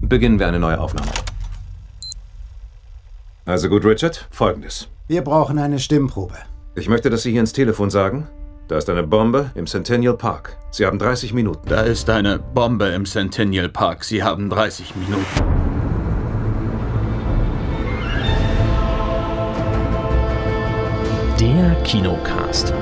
Beginnen wir eine neue Aufnahme. Also gut, Richard, folgendes. Wir brauchen eine Stimmprobe. Ich möchte, dass Sie hier ins Telefon sagen, da ist eine Bombe im Centennial Park. Sie haben 30 Minuten. Da ist eine Bombe im Centennial Park. Sie haben 30 Minuten. Der Kinocast.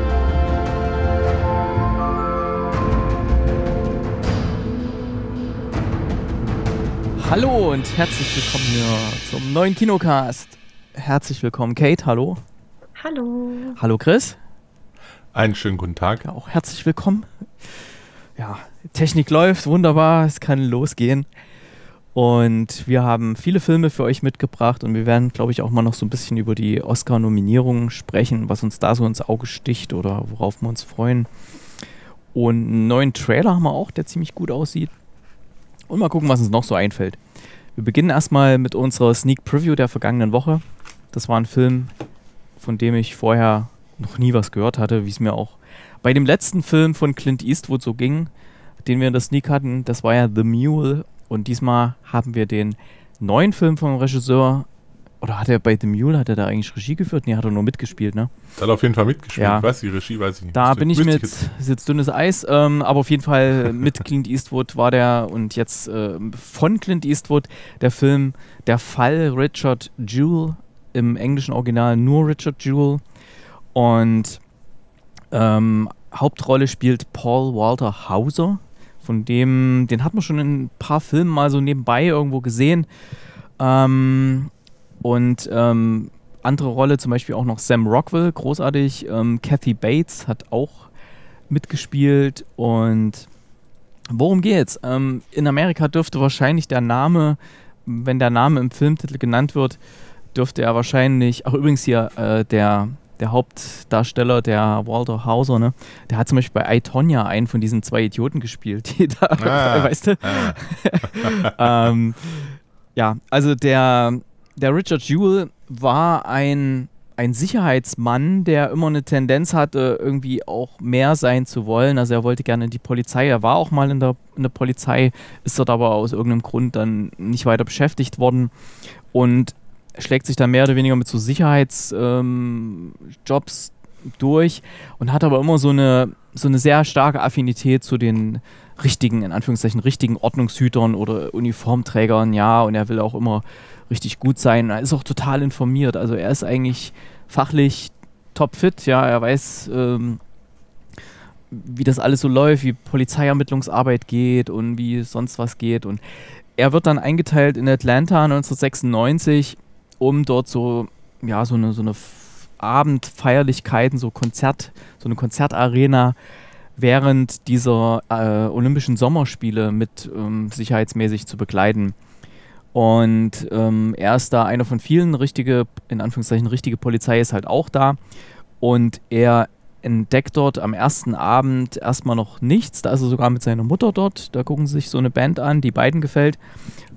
Hallo und herzlich willkommen hier zum neuen Kinocast. Herzlich willkommen, Kate. Hallo. Hallo. Hallo, Chris. Einen schönen guten Tag. Ja, auch herzlich willkommen. Ja, Technik läuft wunderbar. Es kann losgehen. Und wir haben viele Filme für euch mitgebracht und wir werden, glaube ich, auch mal noch so ein bisschen über die Oscar-Nominierungen sprechen, was uns da so ins Auge sticht oder worauf wir uns freuen. Und einen neuen Trailer haben wir auch, der ziemlich gut aussieht. Und mal gucken, was uns noch so einfällt. Wir beginnen erstmal mit unserer Sneak Preview der vergangenen Woche. Das war ein Film, von dem ich vorher noch nie was gehört hatte, wie es mir auch bei dem letzten Film von Clint Eastwood so ging, den wir in der Sneak hatten. Das war ja The Mule und diesmal haben wir den neuen Film vom Regisseur. Oder hat er bei The Mule, hat er da eigentlich Regie geführt? Nee, hat er nur mitgespielt, ne? Der hat auf jeden Fall mitgespielt. Ja. Ich weiß die Regie, weiß ich nicht. Da Müsste- bin ich mit, jetzt- ist jetzt dünnes Eis, ähm, aber auf jeden Fall mit Clint Eastwood war der und jetzt äh, von Clint Eastwood der Film Der Fall Richard Jewell, im englischen Original nur Richard Jewell. Und ähm, Hauptrolle spielt Paul Walter Hauser, von dem, den hat man schon in ein paar Filmen mal so nebenbei irgendwo gesehen. Ähm, und ähm, andere Rolle zum Beispiel auch noch Sam Rockwell, großartig. Ähm, Kathy Bates hat auch mitgespielt. Und worum geht's? Ähm, in Amerika dürfte wahrscheinlich der Name, wenn der Name im Filmtitel genannt wird, dürfte er wahrscheinlich, ach übrigens hier, äh, der, der Hauptdarsteller, der Walter Hauser, ne, der hat zum Beispiel bei I, Tonya einen von diesen zwei Idioten gespielt, die da, Ah. weißt du? Ah. ähm, ja, also der, der Richard Jewell war ein, ein Sicherheitsmann, der immer eine Tendenz hatte, irgendwie auch mehr sein zu wollen. Also er wollte gerne in die Polizei. Er war auch mal in der, in der Polizei, ist dort aber aus irgendeinem Grund dann nicht weiter beschäftigt worden und schlägt sich dann mehr oder weniger mit so Sicherheitsjobs ähm, durch und hat aber immer so eine, so eine sehr starke Affinität zu den richtigen, in Anführungszeichen, richtigen Ordnungshütern oder Uniformträgern, ja, und er will auch immer richtig gut sein. Er ist auch total informiert. Also er ist eigentlich fachlich topfit, ja, er weiß, ähm, wie das alles so läuft, wie Polizeiermittlungsarbeit geht und wie sonst was geht. Und er wird dann eingeteilt in Atlanta 1996, um dort so, ja, so eine, so eine Abendfeierlichkeiten, so Konzert, so eine Konzertarena während dieser äh, Olympischen Sommerspiele mit ähm, sicherheitsmäßig zu begleiten. Und ähm, er ist da einer von vielen, richtige, in Anführungszeichen, richtige Polizei ist halt auch da. Und er entdeckt dort am ersten Abend erstmal noch nichts. Da ist er sogar mit seiner Mutter dort. Da gucken sie sich so eine Band an, die beiden gefällt.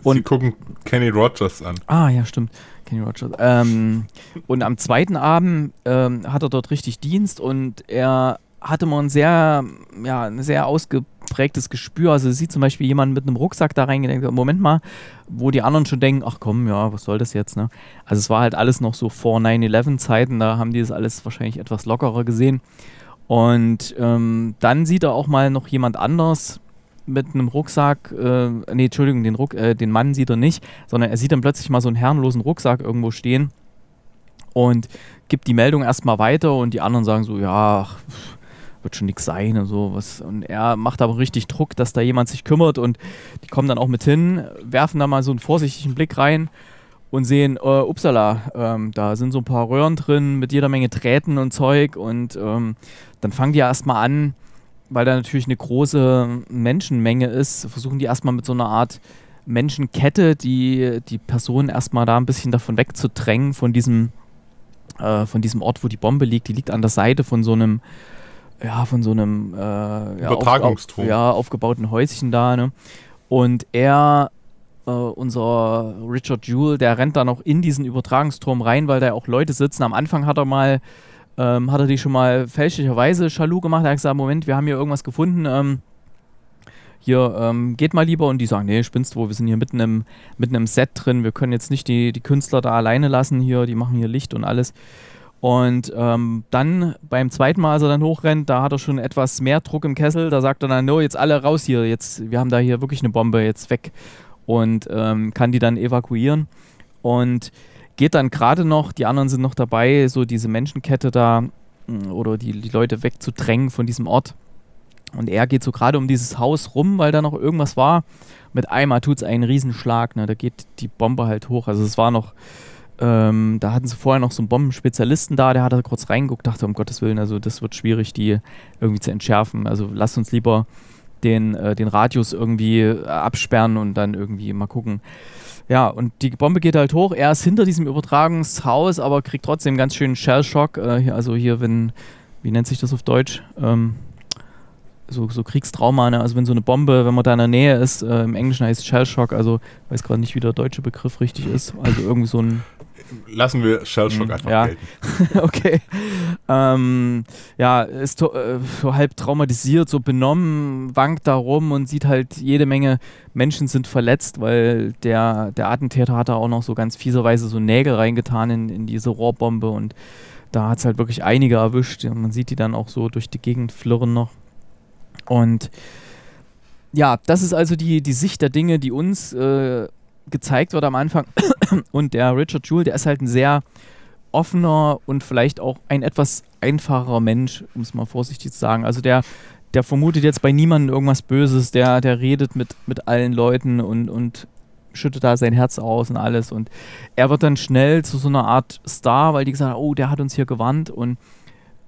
Sie Und gucken Kenny Rogers an. Ah, ja, stimmt. Kenny Rogers. Ähm, und am zweiten Abend ähm, hat er dort richtig Dienst und er hatte mal ein sehr, ja, ein sehr ausgeprägtes Gespür. Also sieht zum Beispiel jemanden mit einem Rucksack da reingedenkt, Moment mal, wo die anderen schon denken, ach komm, ja, was soll das jetzt, ne? Also es war halt alles noch so vor 9-11-Zeiten, da haben die das alles wahrscheinlich etwas lockerer gesehen. Und ähm, dann sieht er auch mal noch jemand anders mit einem Rucksack, äh, nee, Entschuldigung, den, Ruck, äh, den Mann sieht er nicht, sondern er sieht dann plötzlich mal so einen herrenlosen Rucksack irgendwo stehen und gibt die Meldung erstmal weiter und die anderen sagen so, ja, ach, wird schon nix sein und so was. Und er macht aber richtig Druck, dass da jemand sich kümmert und die kommen dann auch mit hin, werfen da mal so einen vorsichtigen Blick rein und sehen, äh, upsala, ähm, da sind so ein paar Röhren drin mit jeder Menge Drähten und Zeug und ähm, dann fangen die erstmal an, weil da natürlich eine große Menschenmenge ist, versuchen die erstmal mit so einer Art Menschenkette die, die Person erstmal da ein bisschen davon wegzudrängen, von diesem, äh, von diesem Ort, wo die Bombe liegt. Die liegt an der Seite von so einem, ja, von so einem äh, ja, auf- Übertragungsturm. Auf, ja, aufgebauten Häuschen da, ne? Und er, äh, unser Richard Jewell, der rennt dann auch in diesen Übertragungsturm rein, weil da auch Leute sitzen. Am Anfang hat er mal, ähm, hat er die schon mal fälschlicherweise Chalu gemacht. Er hat gesagt, Moment, wir haben hier irgendwas gefunden. Ähm, hier, ähm, geht mal lieber. Und die sagen, nee, spinnst du, wir sind hier mitten im, mitten im Set drin, wir können jetzt nicht die, die Künstler da alleine lassen hier, die machen hier Licht und alles. Und ähm, dann beim zweiten Mal, als er dann hochrennt, da hat er schon etwas mehr Druck im Kessel. Da sagt er dann, no, jetzt alle raus hier, jetzt, wir haben da hier wirklich eine Bombe, jetzt weg. Und ähm, kann die dann evakuieren. Und geht dann gerade noch, die anderen sind noch dabei, so diese Menschenkette da mm, oder die, die Leute wegzudrängen von diesem Ort. Und er geht so gerade um dieses Haus rum, weil da noch irgendwas war. Mit einmal tut es einen Riesenschlag, ne? da geht die Bombe halt hoch. Also es war noch ähm, da hatten sie vorher noch so einen Bombenspezialisten da, der hat da kurz reingeguckt, dachte, um Gottes Willen, also das wird schwierig, die irgendwie zu entschärfen. Also lasst uns lieber den, äh, den Radius irgendwie äh, absperren und dann irgendwie mal gucken. Ja, und die Bombe geht halt hoch. Er ist hinter diesem Übertragungshaus, aber kriegt trotzdem ganz schön Shellshock. Äh, also hier, wenn, wie nennt sich das auf Deutsch? Ähm, so, so Kriegstrauma, ne? also wenn so eine Bombe, wenn man da in der Nähe ist, äh, im Englischen heißt Shellshock, also weiß gerade nicht, wie der deutsche Begriff richtig ist, also irgendwie so ein Lassen wir Shellshock mhm, einfach ja. gelten. okay. Ähm, ja, ist äh, so halb traumatisiert, so benommen, wankt da rum und sieht halt jede Menge Menschen sind verletzt, weil der, der Attentäter hat da auch noch so ganz fieserweise so Nägel reingetan in, in diese Rohrbombe und da hat es halt wirklich einige erwischt. Man sieht die dann auch so durch die Gegend flirren noch. Und ja, das ist also die, die Sicht der Dinge, die uns äh, gezeigt wird am Anfang. Und der Richard Jewell, der ist halt ein sehr offener und vielleicht auch ein etwas einfacherer Mensch, um es mal vorsichtig zu sagen. Also der, der vermutet jetzt bei niemandem irgendwas Böses, der, der redet mit, mit allen Leuten und, und schüttet da sein Herz aus und alles. Und er wird dann schnell zu so einer Art Star, weil die gesagt haben, oh, der hat uns hier gewarnt. Und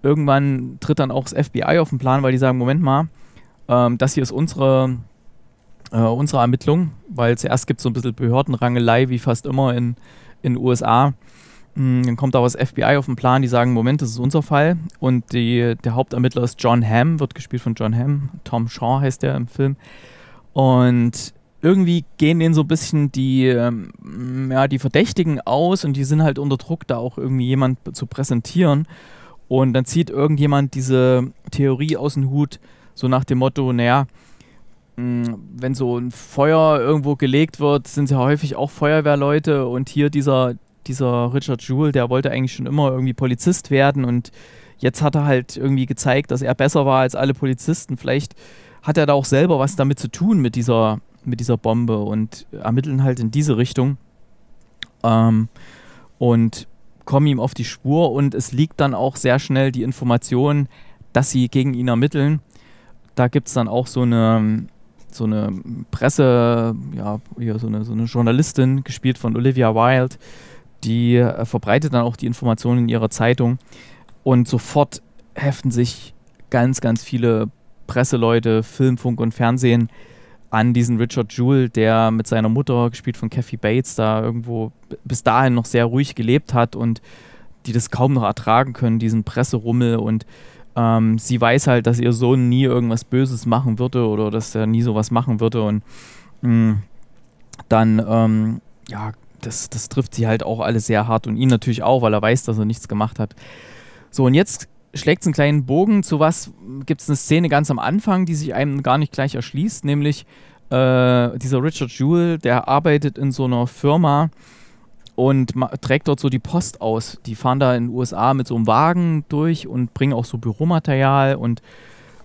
irgendwann tritt dann auch das FBI auf den Plan, weil die sagen, Moment mal, ähm, das hier ist unsere, äh, unsere Ermittlung, weil zuerst gibt es so ein bisschen Behördenrangelei, wie fast immer in den USA. Mhm, dann kommt aber das FBI auf den Plan, die sagen, Moment, das ist unser Fall. Und die, der Hauptermittler ist John Hamm, wird gespielt von John Hamm. Tom Shaw heißt der im Film. Und irgendwie gehen denen so ein bisschen die, ähm, ja, die Verdächtigen aus und die sind halt unter Druck, da auch irgendwie jemand zu präsentieren. Und dann zieht irgendjemand diese Theorie aus dem Hut, so nach dem Motto, naja, mm, wenn so ein Feuer irgendwo gelegt wird, sind ja häufig auch Feuerwehrleute und hier dieser, dieser Richard Jewell, der wollte eigentlich schon immer irgendwie Polizist werden und jetzt hat er halt irgendwie gezeigt, dass er besser war als alle Polizisten. Vielleicht hat er da auch selber was damit zu tun mit dieser, mit dieser Bombe und ermitteln halt in diese Richtung. Ähm, und kommen ihm auf die Spur und es liegt dann auch sehr schnell die Information, dass sie gegen ihn ermitteln da gibt es dann auch so eine, so eine Presse, ja, so eine, so eine Journalistin, gespielt von Olivia Wilde, die äh, verbreitet dann auch die Informationen in ihrer Zeitung. Und sofort heften sich ganz, ganz viele Presseleute, Film, Funk und Fernsehen an diesen Richard Jewell, der mit seiner Mutter, gespielt von Kathy Bates, da irgendwo bis dahin noch sehr ruhig gelebt hat und die das kaum noch ertragen können, diesen Presserummel. Und ähm, sie weiß halt, dass ihr Sohn nie irgendwas Böses machen würde oder dass er nie sowas machen würde und mh, mm, dann, ähm, ja, das, das trifft sie halt auch alle sehr hart und ihn natürlich auch, weil er weiß, dass er nichts gemacht hat. So, und jetzt schlägt es einen kleinen Bogen zu was, gibt es eine Szene ganz am Anfang, die sich einem gar nicht gleich erschließt, nämlich äh, dieser Richard Jewell, der arbeitet in so einer Firma, und trägt dort so die Post aus. Die fahren da in den USA mit so einem Wagen durch und bringen auch so Büromaterial und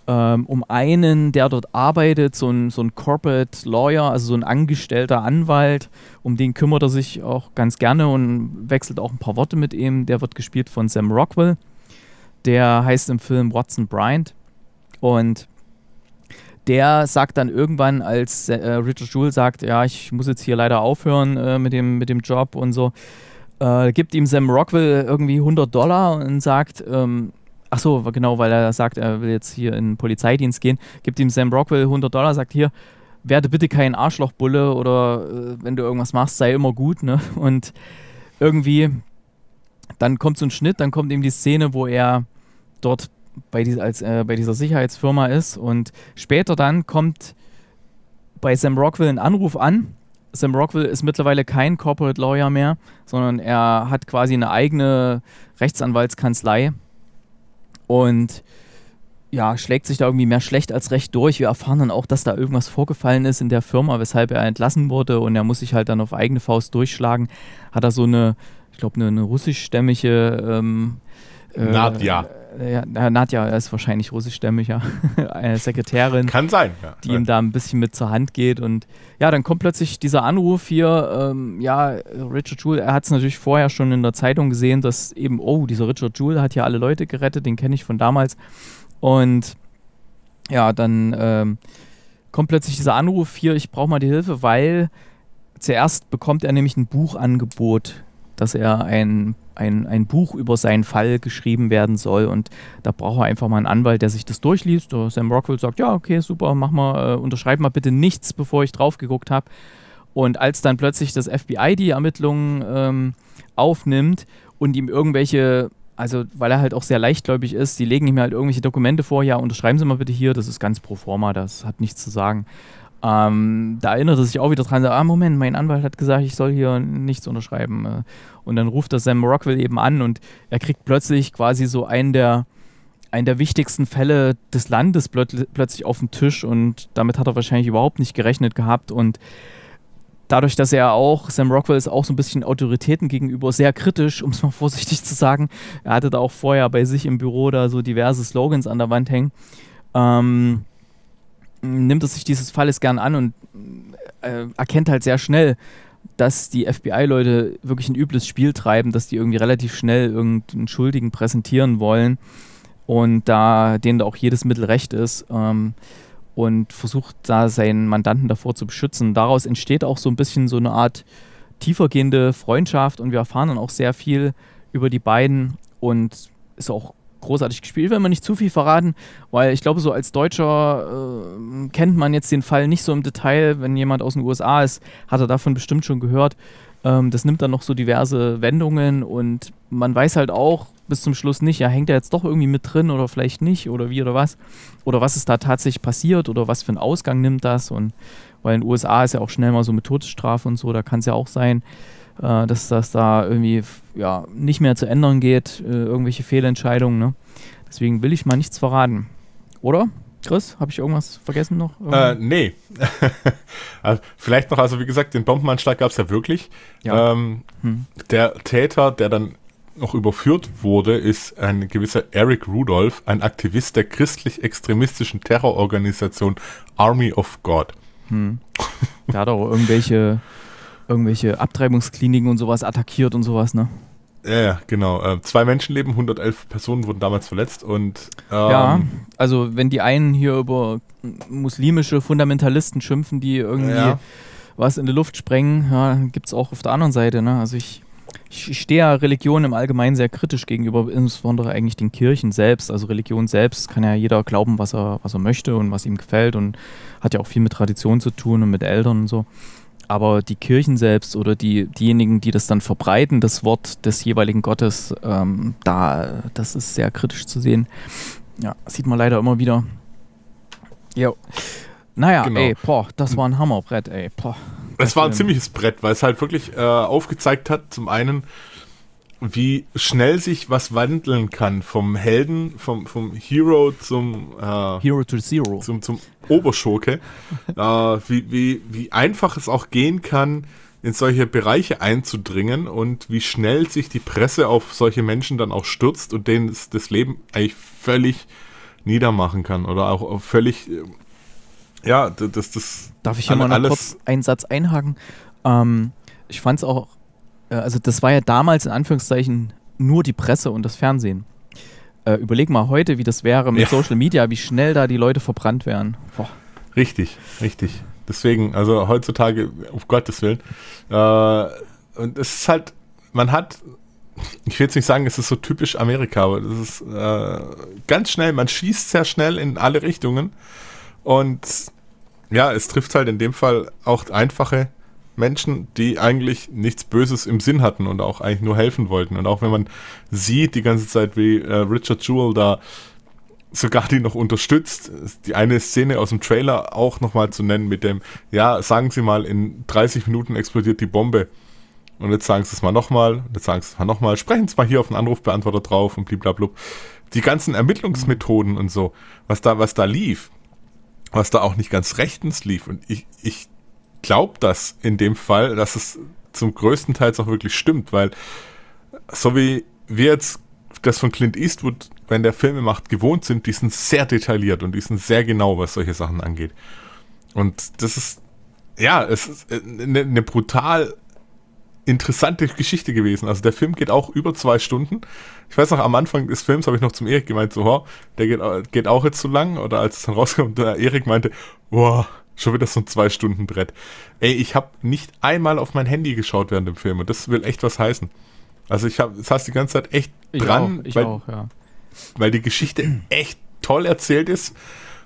ähm, um einen, der dort arbeitet, so ein, so ein Corporate Lawyer, also so ein angestellter Anwalt, um den kümmert er sich auch ganz gerne und wechselt auch ein paar Worte mit ihm. Der wird gespielt von Sam Rockwell. Der heißt im Film Watson Bryant und der sagt dann irgendwann, als äh, Richard Jewell sagt, ja, ich muss jetzt hier leider aufhören äh, mit, dem, mit dem Job und so, äh, gibt ihm Sam Rockwell irgendwie 100 Dollar und sagt, ähm, ach so, genau, weil er sagt, er will jetzt hier in den Polizeidienst gehen, gibt ihm Sam Rockwell 100 Dollar, sagt hier, werde bitte kein Arschlochbulle oder äh, wenn du irgendwas machst, sei immer gut, ne? Und irgendwie, dann kommt so ein Schnitt, dann kommt eben die Szene, wo er dort bei, die, als, äh, bei dieser Sicherheitsfirma ist. Und später dann kommt bei Sam Rockwell ein Anruf an. Sam Rockwell ist mittlerweile kein Corporate Lawyer mehr, sondern er hat quasi eine eigene Rechtsanwaltskanzlei. Und ja, schlägt sich da irgendwie mehr schlecht als recht durch. Wir erfahren dann auch, dass da irgendwas vorgefallen ist in der Firma, weshalb er entlassen wurde und er muss sich halt dann auf eigene Faust durchschlagen. Hat er so eine, ich glaube, eine, eine russischstämmige ähm, äh, Nadja. Ja, Nadja ist wahrscheinlich russischstämmig, ja. Eine Sekretärin. Kann sein, ja. Die ihm da ein bisschen mit zur Hand geht. Und ja, dann kommt plötzlich dieser Anruf hier, ähm, ja, Richard Jewell, er hat es natürlich vorher schon in der Zeitung gesehen, dass eben, oh, dieser Richard Jewell hat hier alle Leute gerettet, den kenne ich von damals. Und ja, dann ähm, kommt plötzlich dieser Anruf hier, ich brauche mal die Hilfe, weil zuerst bekommt er nämlich ein Buchangebot, dass er ein ein, ein Buch über seinen Fall geschrieben werden soll und da braucht er einfach mal einen Anwalt, der sich das durchliest. Oder Sam Rockwell sagt, ja, okay, super, mach mal, äh, unterschreib mal bitte nichts, bevor ich drauf geguckt habe. Und als dann plötzlich das FBI die Ermittlungen ähm, aufnimmt und ihm irgendwelche, also weil er halt auch sehr leichtgläubig ist, die legen ihm halt irgendwelche Dokumente vor, ja, unterschreiben Sie mal bitte hier, das ist ganz pro forma, das hat nichts zu sagen. Ähm, da erinnert er sich auch wieder dran, so, ah, Moment, mein Anwalt hat gesagt, ich soll hier nichts unterschreiben. Äh, und dann ruft das Sam Rockwell eben an und er kriegt plötzlich quasi so einen der, einen der wichtigsten Fälle des Landes plöt plötzlich auf den Tisch und damit hat er wahrscheinlich überhaupt nicht gerechnet gehabt und dadurch, dass er auch, Sam Rockwell ist auch so ein bisschen Autoritäten gegenüber sehr kritisch, um es mal vorsichtig zu sagen. Er hatte da auch vorher bei sich im Büro da so diverse Slogans an der Wand hängen. Ähm, nimmt er sich dieses Falles gern an und äh, erkennt halt sehr schnell, dass die FBI-Leute wirklich ein übles Spiel treiben, dass die irgendwie relativ schnell irgendeinen Schuldigen präsentieren wollen und da denen da auch jedes Mittel recht ist ähm, und versucht da seinen Mandanten davor zu beschützen. Daraus entsteht auch so ein bisschen so eine Art tiefergehende Freundschaft und wir erfahren dann auch sehr viel über die beiden und ist auch großartig gespielt. Will man nicht zu viel verraten, weil ich glaube, so als Deutscher äh, kennt man jetzt den Fall nicht so im Detail. Wenn jemand aus den USA ist, hat er davon bestimmt schon gehört. Ähm, das nimmt dann noch so diverse Wendungen und man weiß halt auch bis zum Schluss nicht, ja, hängt er jetzt doch irgendwie mit drin oder vielleicht nicht oder wie oder was. Oder was ist da tatsächlich passiert oder was für einen Ausgang nimmt das. Und weil in den USA ist ja auch schnell mal so mit Todesstrafe und so, da kann es ja auch sein, äh, dass das da irgendwie ja, nicht mehr zu ändern geht, äh, irgendwelche Fehlentscheidungen. Ne? Deswegen will ich mal nichts verraten. Oder? Chris, habe ich irgendwas vergessen noch? Äh, nee. also vielleicht noch, also wie gesagt, den Bombenanschlag gab es ja wirklich. Ja. Ähm, hm. Der Täter, der dann noch überführt wurde, ist ein gewisser Eric Rudolph, ein Aktivist der christlich-extremistischen Terrororganisation Army of God. Hm. Der hat auch irgendwelche irgendwelche Abtreibungskliniken und sowas attackiert und sowas, ne? Ja, genau. Äh, zwei Menschenleben, 111 Personen wurden damals verletzt und. Ähm, ja, also wenn die einen hier über muslimische Fundamentalisten schimpfen, die irgendwie ja. was in die Luft sprengen, ja, gibt es auch auf der anderen Seite, ne? Also ich, ich stehe ja Religion im Allgemeinen sehr kritisch gegenüber, insbesondere eigentlich den Kirchen selbst. Also Religion selbst kann ja jeder glauben, was er, was er möchte und was ihm gefällt und hat ja auch viel mit Tradition zu tun und mit Eltern und so. Aber die Kirchen selbst oder die, diejenigen, die das dann verbreiten, das Wort des jeweiligen Gottes, ähm, da, das ist sehr kritisch zu sehen. Ja, sieht man leider immer wieder. Jo. Naja, genau. ey, boah, das war ein Hammerbrett, ey, boah. Es war ein ziemliches Brett, weil es halt wirklich äh, aufgezeigt hat, zum einen, wie schnell sich was wandeln kann vom Helden, vom, vom Hero zum äh, Hero to Zero. Zum, zum Oberschurke. äh, wie, wie, wie einfach es auch gehen kann, in solche Bereiche einzudringen und wie schnell sich die Presse auf solche Menschen dann auch stürzt und denen das, das Leben eigentlich völlig niedermachen kann oder auch völlig äh, ja, das, das Darf ich hier mal noch kurz einen Satz einhaken? Ähm, ich fand es auch also das war ja damals in Anführungszeichen nur die Presse und das Fernsehen. Äh, überleg mal heute, wie das wäre mit ja. Social Media, wie schnell da die Leute verbrannt wären. Boah. Richtig, richtig. Deswegen, also heutzutage, um Gottes Willen. Äh, und es ist halt, man hat, ich will jetzt nicht sagen, es ist so typisch Amerika, aber das ist äh, ganz schnell, man schießt sehr schnell in alle Richtungen. Und ja, es trifft halt in dem Fall auch einfache Menschen, die eigentlich nichts Böses im Sinn hatten und auch eigentlich nur helfen wollten. Und auch wenn man sieht die ganze Zeit, wie äh, Richard Jewell da sogar die noch unterstützt, die eine Szene aus dem Trailer auch nochmal zu nennen mit dem, ja, sagen Sie mal, in 30 Minuten explodiert die Bombe. Und jetzt sagen Sie es mal nochmal, jetzt sagen Sie es mal nochmal, sprechen Sie mal hier auf den Anrufbeantworter drauf und blablabla. die ganzen Ermittlungsmethoden und so, was da, was da lief, was da auch nicht ganz rechtens lief. Und ich, ich glaube das in dem Fall, dass es zum größten Teil auch wirklich stimmt, weil so wie wir jetzt das von Clint Eastwood, wenn der Filme macht, gewohnt sind, die sind sehr detailliert und die sind sehr genau, was solche Sachen angeht. Und das ist, ja, es ist eine, eine brutal interessante Geschichte gewesen. Also der Film geht auch über zwei Stunden. Ich weiß noch, am Anfang des Films habe ich noch zum Erik gemeint, so, oh, der geht, geht auch jetzt so lang. Oder als es dann rauskommt, der Erik meinte, boah, schon wieder so ein zwei Stunden Brett. Ey, ich habe nicht einmal auf mein Handy geschaut während dem Film und das will echt was heißen. Also ich habe, saß die ganze Zeit echt Ich dran, auch, ich weil, auch, ja. weil die Geschichte echt toll erzählt ist,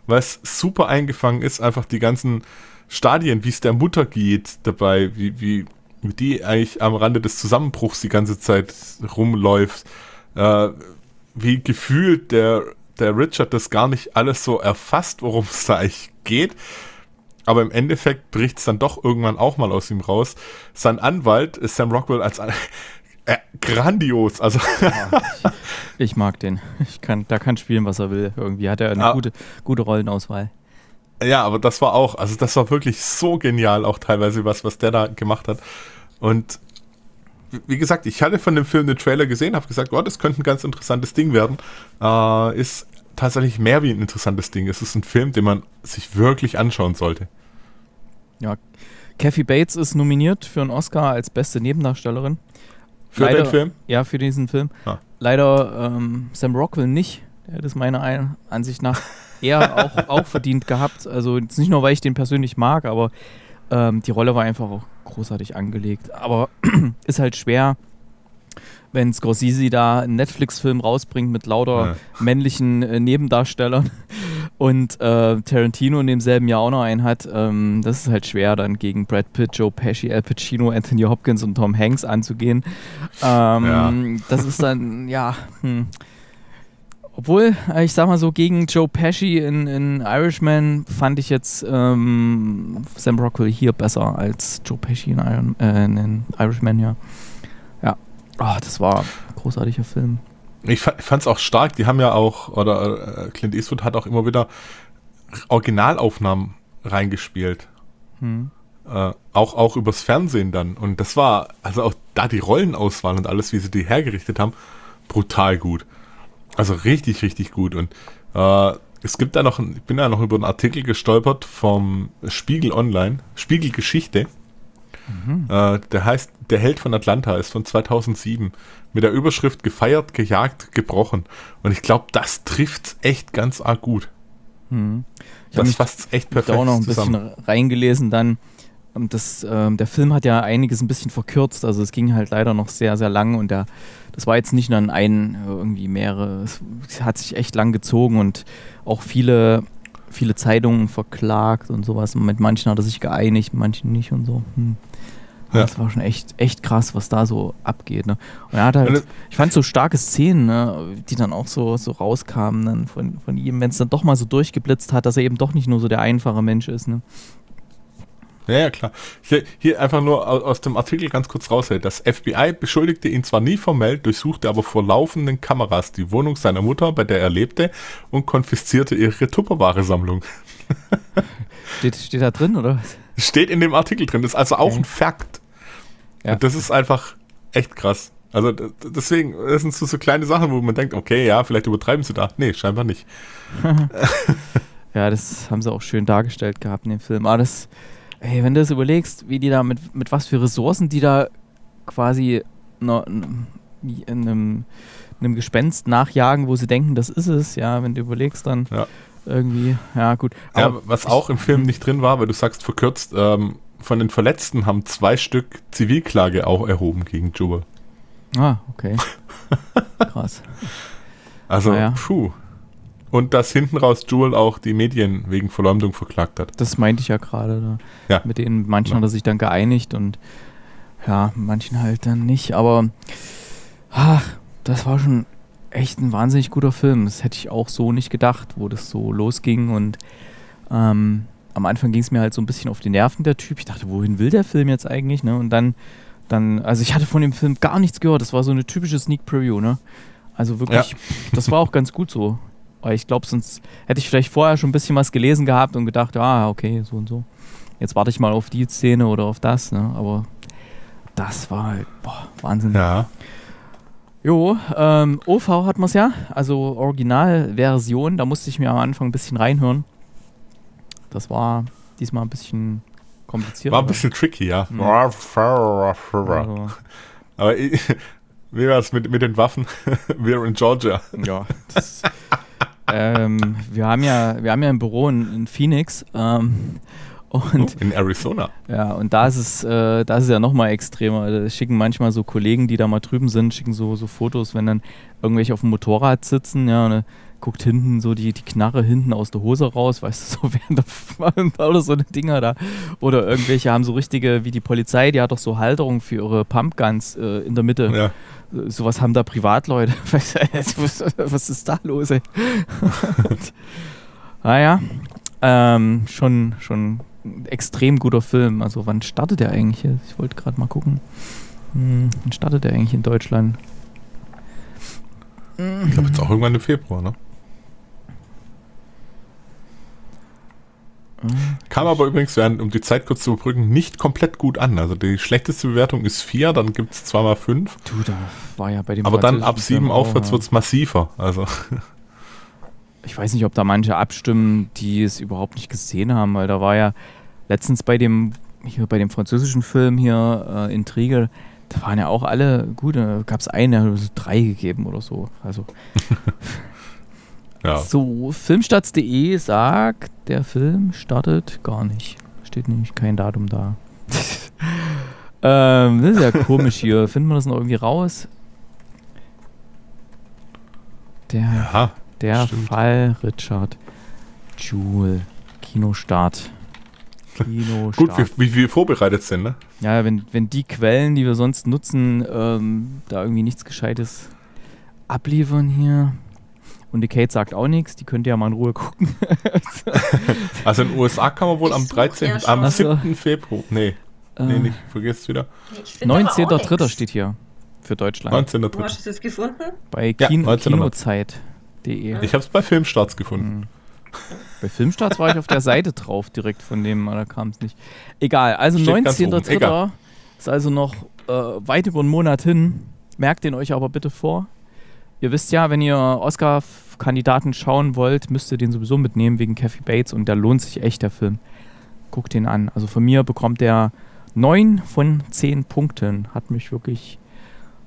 was super eingefangen ist, einfach die ganzen Stadien, wie es der Mutter geht dabei, wie, wie, wie die eigentlich am Rande des Zusammenbruchs die ganze Zeit rumläuft, äh, wie gefühlt der, der Richard das gar nicht alles so erfasst, worum es da eigentlich geht. Aber im Endeffekt bricht es dann doch irgendwann auch mal aus ihm raus. Sein Anwalt ist Sam Rockwell als äh, grandios. Also Ich mag den. Ich kann, da kann spielen, was er will. Irgendwie hat er eine Ah. gute, gute Rollenauswahl. Ja, aber das war auch, also das war wirklich so genial, auch teilweise was, was der da gemacht hat. Und wie- wie gesagt, ich hatte von dem Film den Trailer gesehen, habe gesagt, oh, das könnte ein ganz interessantes Ding werden. Äh, ist tatsächlich mehr wie ein interessantes Ding. Es ist ein Film, den man sich wirklich anschauen sollte. Ja. Kathy Bates ist nominiert für einen Oscar als beste Nebendarstellerin. Für Leider- den Film? Ja, für diesen Film. Ah. Leider ähm, Sam Rockwell nicht. Der hat es meiner Ein- Ansicht nach eher auch, auch verdient gehabt. Also jetzt nicht nur, weil ich den persönlich mag, aber ähm, die Rolle war einfach auch großartig angelegt. Aber ist halt schwer, wenn Scorsese da einen Netflix-Film rausbringt mit lauter Ja. männlichen äh, Nebendarstellern und äh, Tarantino in demselben Jahr auch noch einen hat, ähm, das ist halt schwer, dann gegen Brad Pitt, Joe Pesci, Al Pacino, Anthony Hopkins und Tom Hanks anzugehen. Ähm, Das ist dann, ja, hm. Obwohl, äh, ich sag mal so, gegen Joe Pesci in, in Irishman fand ich jetzt ähm, Sam Rockwell hier besser als Joe Pesci in, Iron, äh, in Irishman, ja. Oh, das war ein großartiger Film. Ich fand es auch stark, die haben ja auch, oder äh, Clint Eastwood hat auch immer wieder Originalaufnahmen reingespielt. Hm. Äh, auch, auch übers Fernsehen dann. Und das war, also auch da die Rollenauswahl und alles, wie sie die hergerichtet haben, brutal gut. Also richtig, richtig gut. Und äh, es gibt da noch, ich bin da noch über einen Artikel gestolpert vom Spiegel Online, Spiegel Geschichte. Äh, der heißt Der Held von Atlanta, ist von 2007. Mit der Überschrift Gefeiert, gejagt, gebrochen. Und ich glaube, das trifft echt ganz arg gut. Hm. Ich hab Das fasst echt Ich habe perfekt da auch noch ein zusammen. bisschen reingelesen dann. Und das, ähm, der Film hat ja einiges ein bisschen verkürzt, also es ging halt leider noch sehr, sehr lang und der, das war jetzt nicht nur an ein, äh, irgendwie mehrere, es, es hat sich echt lang gezogen und auch viele, viele Zeitungen verklagt und sowas. Mit manchen hat er sich geeinigt, mit manchen nicht und so. Hm. Ja. Das war schon echt, echt krass, was da so abgeht. Ne? Und er hat halt, das- ich fand so starke Szenen, ne, die dann auch so, so rauskamen dann von, von ihm, wenn es dann doch mal so durchgeblitzt hat, dass er eben doch nicht nur so der einfache Mensch ist. Ne? Ja, ja, klar. Hier, hier einfach nur au- aus dem Artikel ganz kurz raushält. Das FBI beschuldigte ihn zwar nie formell, durchsuchte aber vor laufenden Kameras die Wohnung seiner Mutter, bei der er lebte, und konfiszierte ihre Tupperware-Sammlung. Steht, steht da drin, oder? was? Steht in dem Artikel drin. Das ist also auch Okay. ein Fakt. Ja. Und das ist einfach echt krass. Also deswegen, das sind so, so kleine Sachen, wo man denkt, okay, ja, vielleicht übertreiben sie da. Nee, scheinbar nicht. Ja, das haben sie auch schön dargestellt gehabt in dem Film. Aber das, ey, wenn du das überlegst, wie die da mit, mit was für Ressourcen die da quasi in einem, einem Gespenst nachjagen, wo sie denken, das ist es, ja, wenn du überlegst, dann Ja. Irgendwie, ja, gut. Ja, Aber was ich- auch im Film nicht drin war, weil du sagst verkürzt, ähm, von den Verletzten haben zwei Stück Zivilklage auch erhoben gegen Jewel. Ah, okay. Krass. Also, Ah ja. puh. Und dass hinten raus Jewel auch die Medien wegen Verleumdung verklagt hat. Das meinte ich ja gerade. Da. Ja. Mit denen, manchen Ja. hat er sich dann geeinigt und ja, manchen halt dann nicht. Aber ach, das war schon echt ein wahnsinnig guter Film. Das hätte ich auch so nicht gedacht, wo das so losging. Und ähm, am Anfang ging es mir halt so ein bisschen auf die Nerven, der Typ. Ich dachte, wohin will der Film jetzt eigentlich? Ne? Und dann, dann, also ich hatte von dem Film gar nichts gehört. Das war so eine typische Sneak Preview, ne? Also wirklich, das war auch ganz gut so. Weil ich glaube, sonst hätte ich vielleicht vorher schon ein bisschen was gelesen gehabt und gedacht, ah, okay, so und so. Jetzt warte ich mal auf die Szene oder auf das, ne? Aber das war halt, boah, Wahnsinn. Ja. Jo, ähm, OV hat man es ja, also Originalversion, da musste ich mir am Anfang ein bisschen reinhören. Das war diesmal ein bisschen kompliziert. War ein bisschen tricky, ja. Mhm. Aber Also, ich, wie war es mit, mit den Waffen? Wir in Georgia. ja, das, ähm, wir haben ja, wir haben ja ein Büro in, in Phoenix ähm, und Oh, in Arizona. Ja, und da ist es, äh, da ist es ja nochmal extremer. Da schicken manchmal so Kollegen, die da mal drüben sind, schicken so, so Fotos, wenn dann irgendwelche auf dem Motorrad sitzen, ja, und guckt hinten so die, die Knarre hinten aus der Hose raus, weißt du, so während der oder so eine Dinger da. Oder irgendwelche haben so richtige, wie die Polizei, die hat doch so Halterungen für ihre Pumpguns äh, in der Mitte. Ja. Sowas haben da Privatleute. Weißt du, was, was ist da los, ey? naja, ähm, schon, schon ein extrem guter Film. Also wann startet der eigentlich? Ich wollte gerade mal gucken. Hm, wann startet der eigentlich in Deutschland? Ich glaube jetzt auch irgendwann im Februar, ne? Kam aber übrigens, während, um die Zeit kurz zu überbrücken, nicht komplett gut an. Also die schlechteste Bewertung ist 4, dann gibt es zweimal 5. Du, da war ja bei dem Aber dann ab französischen 7 Film aufwärts wird es massiver. Also Ich weiß nicht, ob da manche abstimmen, die es überhaupt nicht gesehen haben, weil da war ja letztens bei dem, hier bei dem französischen Film hier, äh, Intrige, da waren ja auch alle gut. Da gab es einen, der hat so drei gegeben oder so. Also ja. So, filmstarts.de sagt, der Film startet gar nicht. Steht nämlich kein Datum da. ähm, das ist ja komisch hier. Finden wir das noch irgendwie raus? Der, ja. der stimmt. Fall Richard Jewell. Kinostart. Kinostart. Gut, wie, wie wir vorbereitet sind, ne? Ja, wenn, wenn die Quellen, die wir sonst nutzen, ähm, da irgendwie nichts Gescheites abliefern hier. Und die Kate sagt auch nichts, die könnt ihr ja mal in Ruhe gucken. Also in den USA kann man wohl Ich am such 13. ja schon. am Ach so. 7. Februar. Nee, nee, Äh, nicht. Vergiss es wieder. Ich finde aber auch 19.3. nix. steht hier für Deutschland. 19.3. Wo hast du das gefunden? Bei Ja, Kin 19. Kinozeit.de. Ich habe es bei Filmstarts gefunden. Mhm. Bei Filmstarts war ich auf der Seite drauf, direkt von dem, aber da kam es nicht. Egal, also Steht ganz oben. 19.3. Egal. ist also noch äh, weit über einen Monat hin. Merkt den euch aber bitte vor. Ihr wisst ja, wenn ihr Oscar-Kandidaten schauen wollt, müsst ihr den sowieso mitnehmen wegen Kathy Bates und der lohnt sich echt, der Film. Guckt den an. Also von mir bekommt der 9 von 10 Punkten. Hat mich wirklich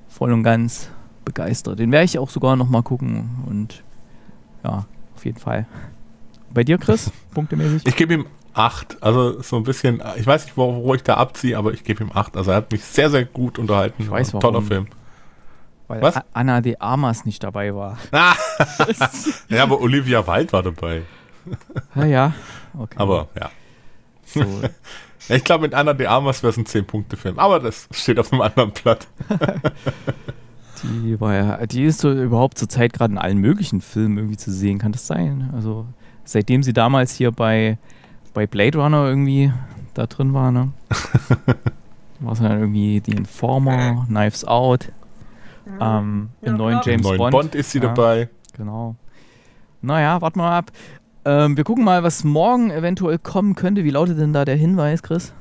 voll und ganz begeistert. Den werde ich auch sogar nochmal gucken und ja, auf jeden Fall. Bei dir, Chris? Punktemäßig? Ich gebe ihm 8. Also so ein bisschen, ich weiß nicht, wo, wo ich da abziehe, aber ich gebe ihm 8. Also er hat mich sehr, sehr gut unterhalten. Ich weiß, War ein Toller warum. Film. Weil Was? Anna de Armas nicht dabei war. Ja, aber Olivia Wilde war dabei. Ja, ja. Okay. Aber ja. so, Ich glaube, mit Anna de Armas wäre es ein 10-Punkte-Film. Aber das steht auf einem anderen Blatt. die war ja, die ist so überhaupt zur Zeit gerade in allen möglichen Filmen irgendwie zu sehen. Kann das sein? Also seitdem sie damals hier bei, bei Blade Runner irgendwie da drin war, ne? war sie dann irgendwie die Informer, Knives Out, ähm, im neuen ja. Im James neuen Bond. Bond, ist sie Ja. dabei. Genau. Naja, warten wir mal ab. Ähm, wir gucken mal, was morgen eventuell kommen könnte. Wie lautet denn da der Hinweis, Chris?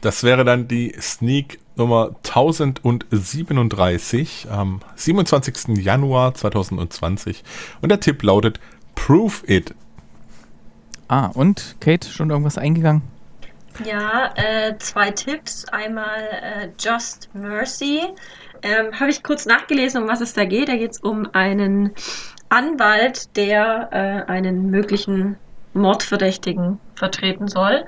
Das wäre dann die Sneak Nummer 1037 am 27. Januar 2020. Und der Tipp lautet Prove It. Ah, und Kate, schon irgendwas eingegangen? Ja, äh, zwei Tipps. Einmal äh, Just Mercy. Ähm, Habe ich kurz nachgelesen, um was es da geht. Da geht es um einen Anwalt, der äh, einen möglichen Mordverdächtigen vertreten soll.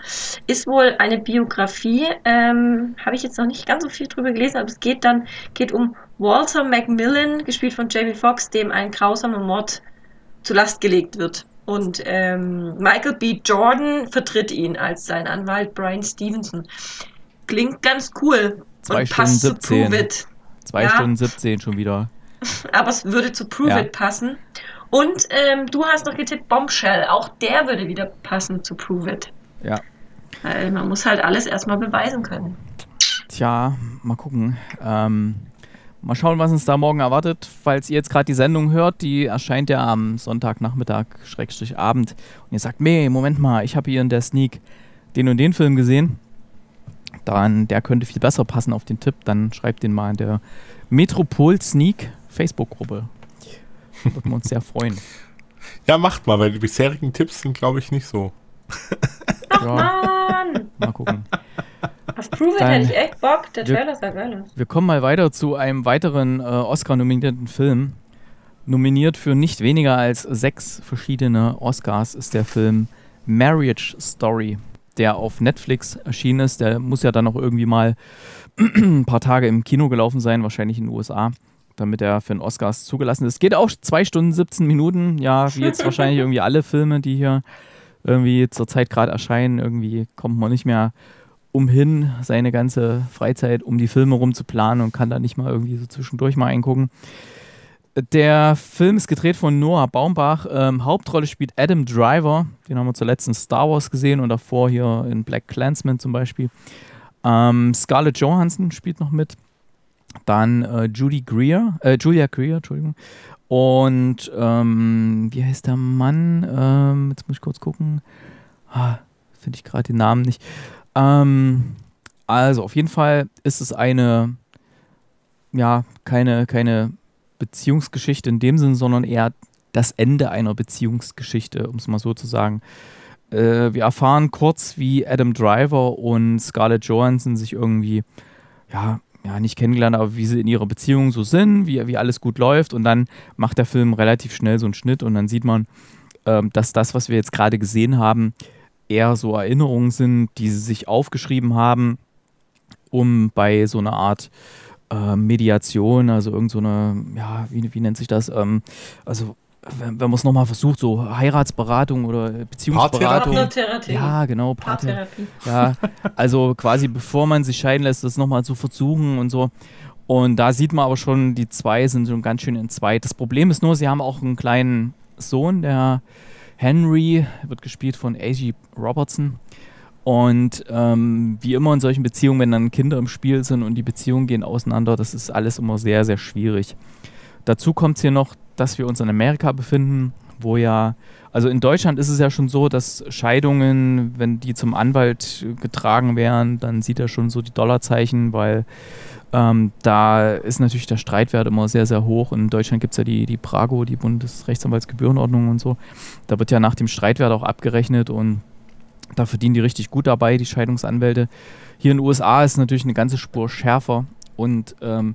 Ist wohl eine Biografie. Ähm, Habe ich jetzt noch nicht ganz so viel drüber gelesen, aber es geht dann geht um Walter Macmillan, gespielt von Jamie Foxx, dem ein grausamer Mord zu Last gelegt wird. Und ähm, Michael B. Jordan vertritt ihn als sein Anwalt Brian Stevenson. Klingt ganz cool. Zwei und Stunden passt 17. zu Prove It. Zwei Ja. Stunden 17 schon wieder. Aber es würde zu Prove Ja. It passen. Und ähm, du hast noch getippt Bombshell. Auch der würde wieder passen zu Prove It. Ja. Weil man muss halt alles erstmal beweisen können. Tja, mal gucken. Ähm, mal schauen, was uns da morgen erwartet. Falls ihr jetzt gerade die Sendung hört, die erscheint ja am Sonntagnachmittag, Schrägstrich Abend. Und ihr sagt, nee, Moment mal, ich habe hier in der Sneak den und den Film gesehen. Dann, der könnte viel besser passen auf den Tipp. Dann schreibt den mal in der Metropol Sneak Facebook-Gruppe. Würden wir uns sehr freuen. Ja, macht mal, weil die bisherigen Tipps sind, glaube ich, nicht so. Ja. Mann! Mal gucken. Auf Proven Dann- hätte ich echt Bock. Der Wir- Trailer sah geil aus. Wir kommen mal weiter zu einem weiteren äh, Oscar-nominierten Film. Nominiert für nicht weniger als sechs verschiedene Oscars ist der Film Marriage Story, der auf Netflix erschienen ist. Der muss ja dann auch irgendwie mal ein paar Tage im Kino gelaufen sein, wahrscheinlich in den USA, damit er für den Oscars zugelassen ist. Geht auch zwei Stunden 17 Minuten, ja, wie jetzt wahrscheinlich irgendwie alle Filme, die hier irgendwie zurzeit gerade erscheinen. Irgendwie kommt man nicht mehr umhin, seine ganze Freizeit um die Filme rum zu planen und kann da nicht mal irgendwie so zwischendurch mal eingucken. Der Film ist gedreht von Noah Baumbach. Ähm, Hauptrolle spielt Adam Driver. Den haben wir zuletzt in Star Wars gesehen und davor hier in Black Clansman zum Beispiel. Ähm, Scarlett Johansson spielt noch mit. Dann äh, Judy Greer, äh, Julia Greer, Entschuldigung. Und ähm, wie heißt der Mann? Ähm, jetzt muss ich kurz gucken. Ah, Finde ich gerade den Namen nicht. Ähm, also auf jeden Fall ist es eine, ja, keine, keine Beziehungsgeschichte in dem Sinn, sondern eher das Ende einer Beziehungsgeschichte, um es mal so zu sagen. Äh, wir erfahren kurz, wie Adam Driver und Scarlett Johansson sich irgendwie, ja, ja, nicht kennengelernt, aber wie sie in ihrer Beziehung so sind, wie, wie alles gut läuft. Und dann macht der Film relativ schnell so einen Schnitt und dann sieht man, ähm, dass das, was wir jetzt gerade gesehen haben, eher so Erinnerungen sind, die sie sich aufgeschrieben haben, um bei so einer Art äh, Mediation, also irgend so eine, ja, wie, wie nennt sich das? Ähm, also, wenn, wenn man es nochmal versucht, so Heiratsberatung oder Beziehungsberatung. Partnertherapie. Ja, genau. Paartherapie. Ja, also quasi bevor man sich scheiden lässt, das nochmal zu versuchen und so. Und da sieht man aber schon, die zwei sind schon ganz schön entzweit. Das Problem ist nur, sie haben auch einen kleinen Sohn, der Henry, wird gespielt von A.G. Robertson. Und ähm, wie immer in solchen Beziehungen, wenn dann Kinder im Spiel sind und die Beziehungen gehen auseinander, das ist alles immer sehr, sehr schwierig. Dazu kommt hier noch, dass wir uns in Amerika befinden, wo ja, also in Deutschland ist es ja schon so, dass Scheidungen, wenn die zum Anwalt getragen werden, dann sieht er schon so die Dollarzeichen, weil ähm, da ist natürlich der Streitwert immer sehr, sehr hoch. In Deutschland gibt es ja die, die Prago, die Bundesrechtsanwaltsgebührenordnung und so. Da wird ja nach dem Streitwert auch abgerechnet und da verdienen die richtig gut dabei, die Scheidungsanwälte. Hier in den USA ist natürlich eine ganze Spur schärfer und ähm,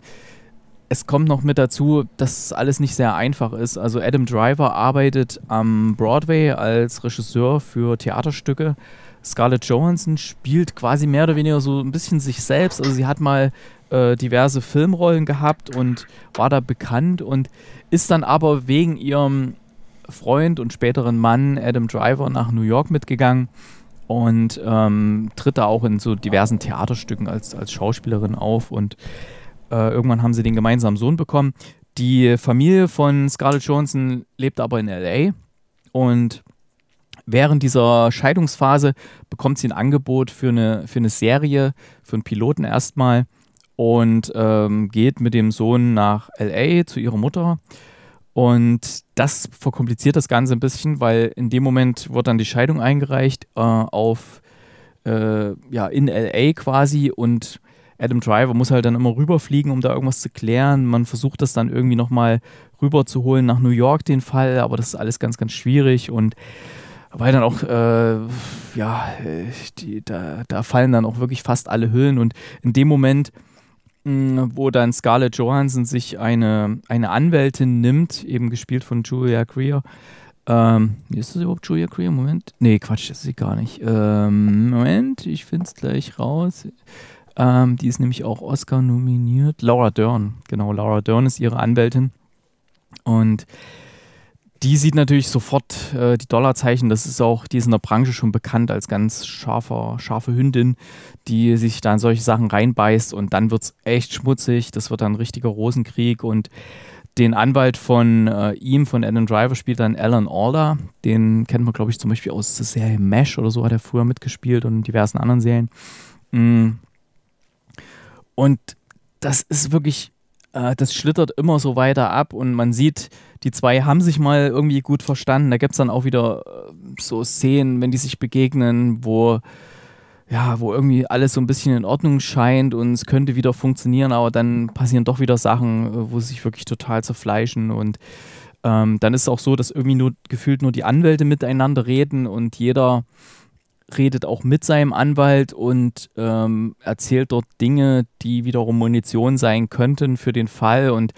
es kommt noch mit dazu, dass alles nicht sehr einfach ist. Also Adam Driver arbeitet am Broadway als Regisseur für Theaterstücke. Scarlett Johansson spielt quasi mehr oder weniger so ein bisschen sich selbst. Also sie hat mal äh, diverse Filmrollen gehabt und war da bekannt und ist dann aber wegen ihrem Freund und späteren Mann Adam Driver nach New York mitgegangen und ähm, tritt da auch in so diversen Theaterstücken als, als Schauspielerin auf und äh, irgendwann haben sie den gemeinsamen Sohn bekommen. Die Familie von Scarlett Johansson lebt aber in LA und während dieser Scheidungsphase bekommt sie ein Angebot für eine, für eine Serie, für einen Piloten erstmal und ähm, geht mit dem Sohn nach LA zu ihrer Mutter. Und das verkompliziert das Ganze ein bisschen, weil in dem Moment wird dann die Scheidung eingereicht äh, auf äh, ja, in LA quasi und Adam Driver muss halt dann immer rüberfliegen, um da irgendwas zu klären. Man versucht das dann irgendwie nochmal rüberzuholen nach New York, den Fall, aber das ist alles ganz, ganz schwierig und weil dann auch, äh, ja, die, da, da fallen dann auch wirklich fast alle Hüllen und in dem Moment, mh, wo dann Scarlett Johansson sich eine, eine Anwältin nimmt, eben gespielt von Julia Greer, ähm, ist das überhaupt Julia Greer? Moment. Nee, Quatsch, das ist sie gar nicht. Ähm, Moment, ich finde es gleich raus. Ähm, die ist nämlich auch Oscar nominiert. Laura Dern, genau, Laura Dern ist ihre Anwältin. Und die sieht natürlich sofort äh, die Dollarzeichen. Das ist auch, die ist in der Branche schon bekannt als ganz scharfer, scharfe Hündin, die sich da in solche Sachen reinbeißt und dann wird es echt schmutzig. Das wird dann ein richtiger Rosenkrieg und den Anwalt von äh, ihm, von Adam Driver, spielt dann Alan Alda. Den kennt man, glaube ich, zum Beispiel aus der Serie MASH oder so, hat er früher mitgespielt und diversen anderen Serien. Mm. Und das ist wirklich äh, das schlittert immer so weiter ab und man sieht, die zwei haben sich mal irgendwie gut verstanden. Da gibt es dann auch wieder äh, so Szenen, wenn die sich begegnen, wo ja, wo irgendwie alles so ein bisschen in Ordnung scheint und es könnte wieder funktionieren, aber dann passieren doch wieder Sachen, äh, wo sie sich wirklich total zerfleischen und ähm, dann ist es auch so, dass irgendwie nur gefühlt nur die Anwälte miteinander reden und jeder redet auch mit seinem Anwalt und ähm, erzählt dort Dinge, die wiederum Munition sein könnten für den Fall und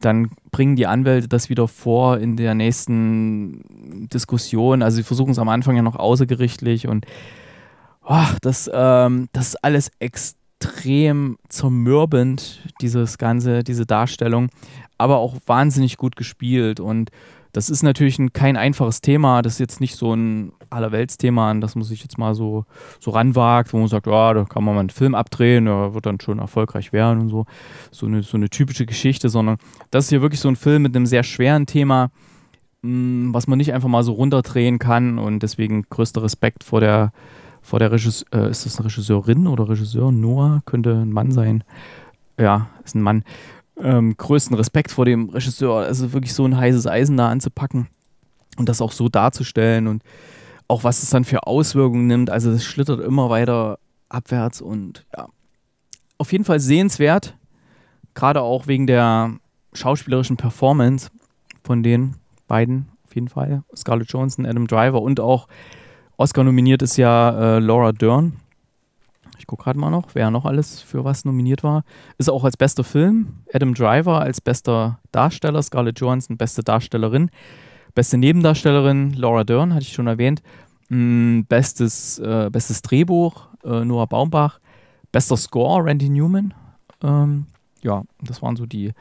dann bringen die Anwälte das wieder vor in der nächsten Diskussion. Also sie versuchen es am Anfang ja noch außergerichtlich und oh, das, ähm, das ist alles extrem zermürbend, dieses ganze, diese Darstellung, aber auch wahnsinnig gut gespielt und das ist natürlich ein, kein einfaches Thema. Das ist jetzt nicht so ein Allerweltsthema, an das man sich jetzt mal so, so ranwagt, wo man sagt, ja, da kann man mal einen Film abdrehen, der wird dann schon erfolgreich werden und so. So eine, so eine typische Geschichte, sondern das ist hier wirklich so ein Film mit einem sehr schweren Thema, mm, was man nicht einfach mal so runterdrehen kann und deswegen größter Respekt vor der, vor der Regisseur, äh, ist das eine Regisseurin oder Regisseur? Noah könnte ein Mann sein. Ja, ist ein Mann ähm, größten Respekt vor dem Regisseur. Also wirklich so ein heißes Eisen da anzupacken und das auch so darzustellen und auch was es dann für Auswirkungen nimmt. Also es schlittert immer weiter abwärts und ja, auf jeden Fall sehenswert. Gerade auch wegen der schauspielerischen Performance von den beiden, auf jeden Fall. Scarlett Johansson, Adam Driver und auch Oscar nominiert ist ja äh, Laura Dern ich gucke gerade mal noch, wer noch alles für was nominiert war. Ist auch als bester Film. Adam Driver als bester Darsteller, Scarlett Johansson beste Darstellerin. Beste Nebendarstellerin, Laura Dern, hatte ich schon erwähnt. Mm, bestes, äh, bestes Drehbuch, äh, Noah Baumbach. Bester Score, Randy Newman. Ähm, ja, das waren so die.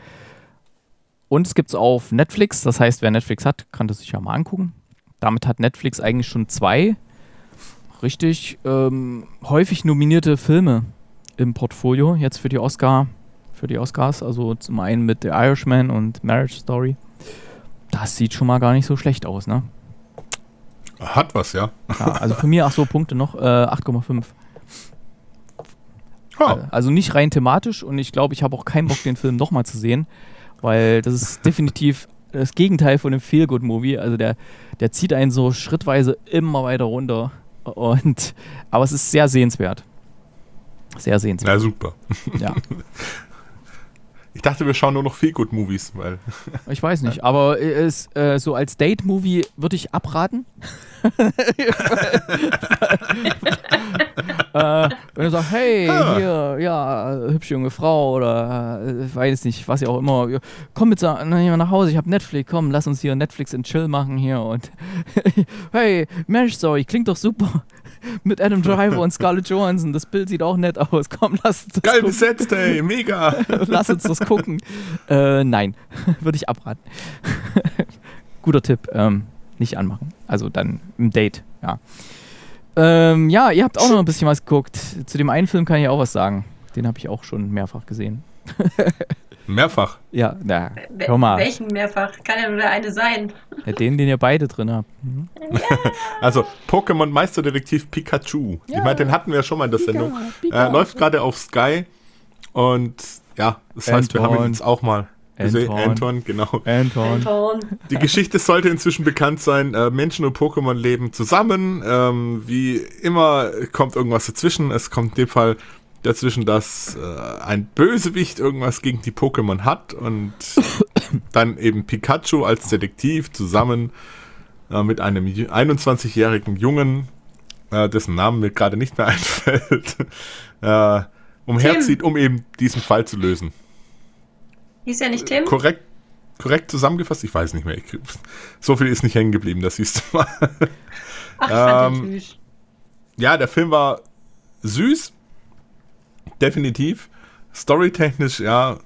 Und es gibt es auf Netflix. Das heißt, wer Netflix hat, kann das sich ja mal angucken. Damit hat Netflix eigentlich schon zwei richtig ähm, häufig nominierte Filme im Portfolio jetzt für die Oscar, für die Oscars. Also zum einen mit The Irishman und Marriage Story. Das sieht schon mal gar nicht so schlecht aus, ne? Hat was, ja. ja also für mich, ach so, Punkte noch, äh, 8,5. Oh. Also nicht rein thematisch und ich glaube, ich habe auch keinen Bock, den Film nochmal zu sehen, weil das ist definitiv das Gegenteil von einem Feel-Good-Movie. Also der, der zieht einen so schrittweise immer weiter runter. Und, aber es ist sehr sehenswert. Sehr sehenswert. Ja, super. Ja. Ich dachte, wir schauen nur noch Feelgood-Movies, weil. Ich weiß nicht, aber es, äh, so als Date-Movie würde ich abraten. äh, wenn du sagst, hey, ah. hier, ja, hübsche junge Frau oder äh, weiß nicht, was ja auch immer, komm mit nach Hause, ich habe Netflix, komm, lass uns hier Netflix and Chill machen hier und hey, Marriage Story, klingt doch super. Mit Adam Driver und Scarlett Johansson, das Bild sieht auch nett aus. Komm, lass uns das Geil besetzt, ey, mega. lass uns das gucken. Äh, nein, würde ich abraten. Guter Tipp, ähm, nicht anmachen. Also dann im Date, ja. Ähm, ja, ihr habt auch noch ein bisschen was geguckt. Zu dem einen Film kann ich auch was sagen. Den habe ich auch schon mehrfach gesehen. Mehrfach? Ja, na, hör mal. Welchen mehrfach? Kann ja nur der eine sein. Ja, den, den ihr beide drin habt. Mhm. Ja. also Pokémon Meisterdetektiv Pikachu. Ja. Ich meine, den hatten wir ja schon mal in der Pika, Sendung. Pika. Äh, läuft gerade auf Sky und ja, das heißt, Anton. wir haben ihn jetzt auch mal Anton. Anton, genau. Anton. Anton. Die Geschichte sollte inzwischen bekannt sein. Äh, Menschen und Pokémon leben zusammen. Ähm, wie immer kommt irgendwas dazwischen. Es kommt in dem Fall dazwischen, dass äh, ein Bösewicht irgendwas gegen die Pokémon hat und dann eben Pikachu als Detektiv zusammen äh, mit einem 21-jährigen Jungen, äh, dessen Namen mir gerade nicht mehr einfällt, äh, umherzieht, um eben diesen Fall zu lösen. Hieß ja nicht Tim? Korrekt, korrekt zusammengefasst? Ich weiß nicht mehr. Ich, so viel ist nicht hängen geblieben, das siehst du mal. Ach, ähm, ja, der Film war süß. Definitiv. Storytechnisch, ja,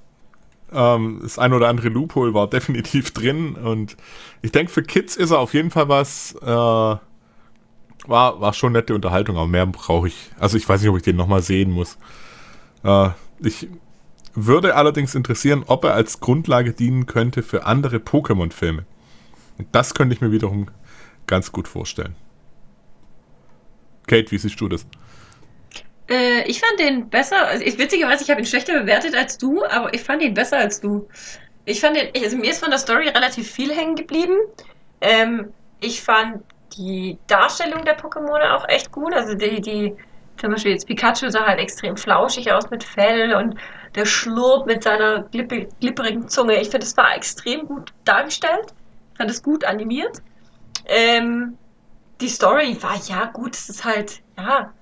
ähm, das ein oder andere Loophole war definitiv drin. Und ich denke, für Kids ist er auf jeden Fall was. Äh, war, war schon nette Unterhaltung, aber mehr brauche ich. Also ich weiß nicht, ob ich den nochmal sehen muss. Äh, ich würde allerdings interessieren, ob er als Grundlage dienen könnte für andere Pokémon-Filme. Das könnte ich mir wiederum ganz gut vorstellen. Kate, wie siehst du das? Äh, ich fand den besser. Also, ich, witzigerweise, ich habe ihn schlechter bewertet als du, aber ich fand ihn besser als du. Ich fand den, also mir ist von der Story relativ viel hängen geblieben. Ähm, ich fand die Darstellung der Pokémon auch echt gut. Also die, die, zum Beispiel jetzt Pikachu sah halt extrem flauschig aus mit Fell und der Schlurp mit seiner glippe, glipperigen Zunge. Ich finde, es war extrem gut dargestellt. Ich fand es gut animiert. Ähm, die Story war ja gut, es ist halt, ja,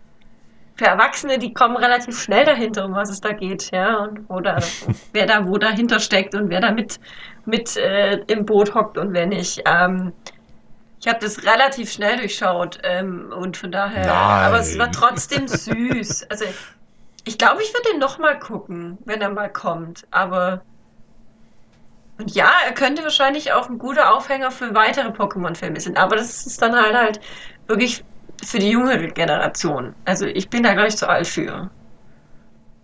für Erwachsene, die kommen relativ schnell dahinter, um was es da geht, ja, und wo da, wer da wo dahinter steckt und wer da mit, mit äh, im Boot hockt und wer nicht. Ähm, ich habe das relativ schnell durchschaut ähm, und von daher, Nein. aber es war trotzdem süß. Also ich glaube, ich würde den noch mal gucken, wenn er mal kommt. Aber und ja, er könnte wahrscheinlich auch ein guter Aufhänger für weitere Pokémon-Filme sein. Aber das ist dann halt halt wirklich für die jüngere Generation. Also ich bin da glaube ich zu alt für.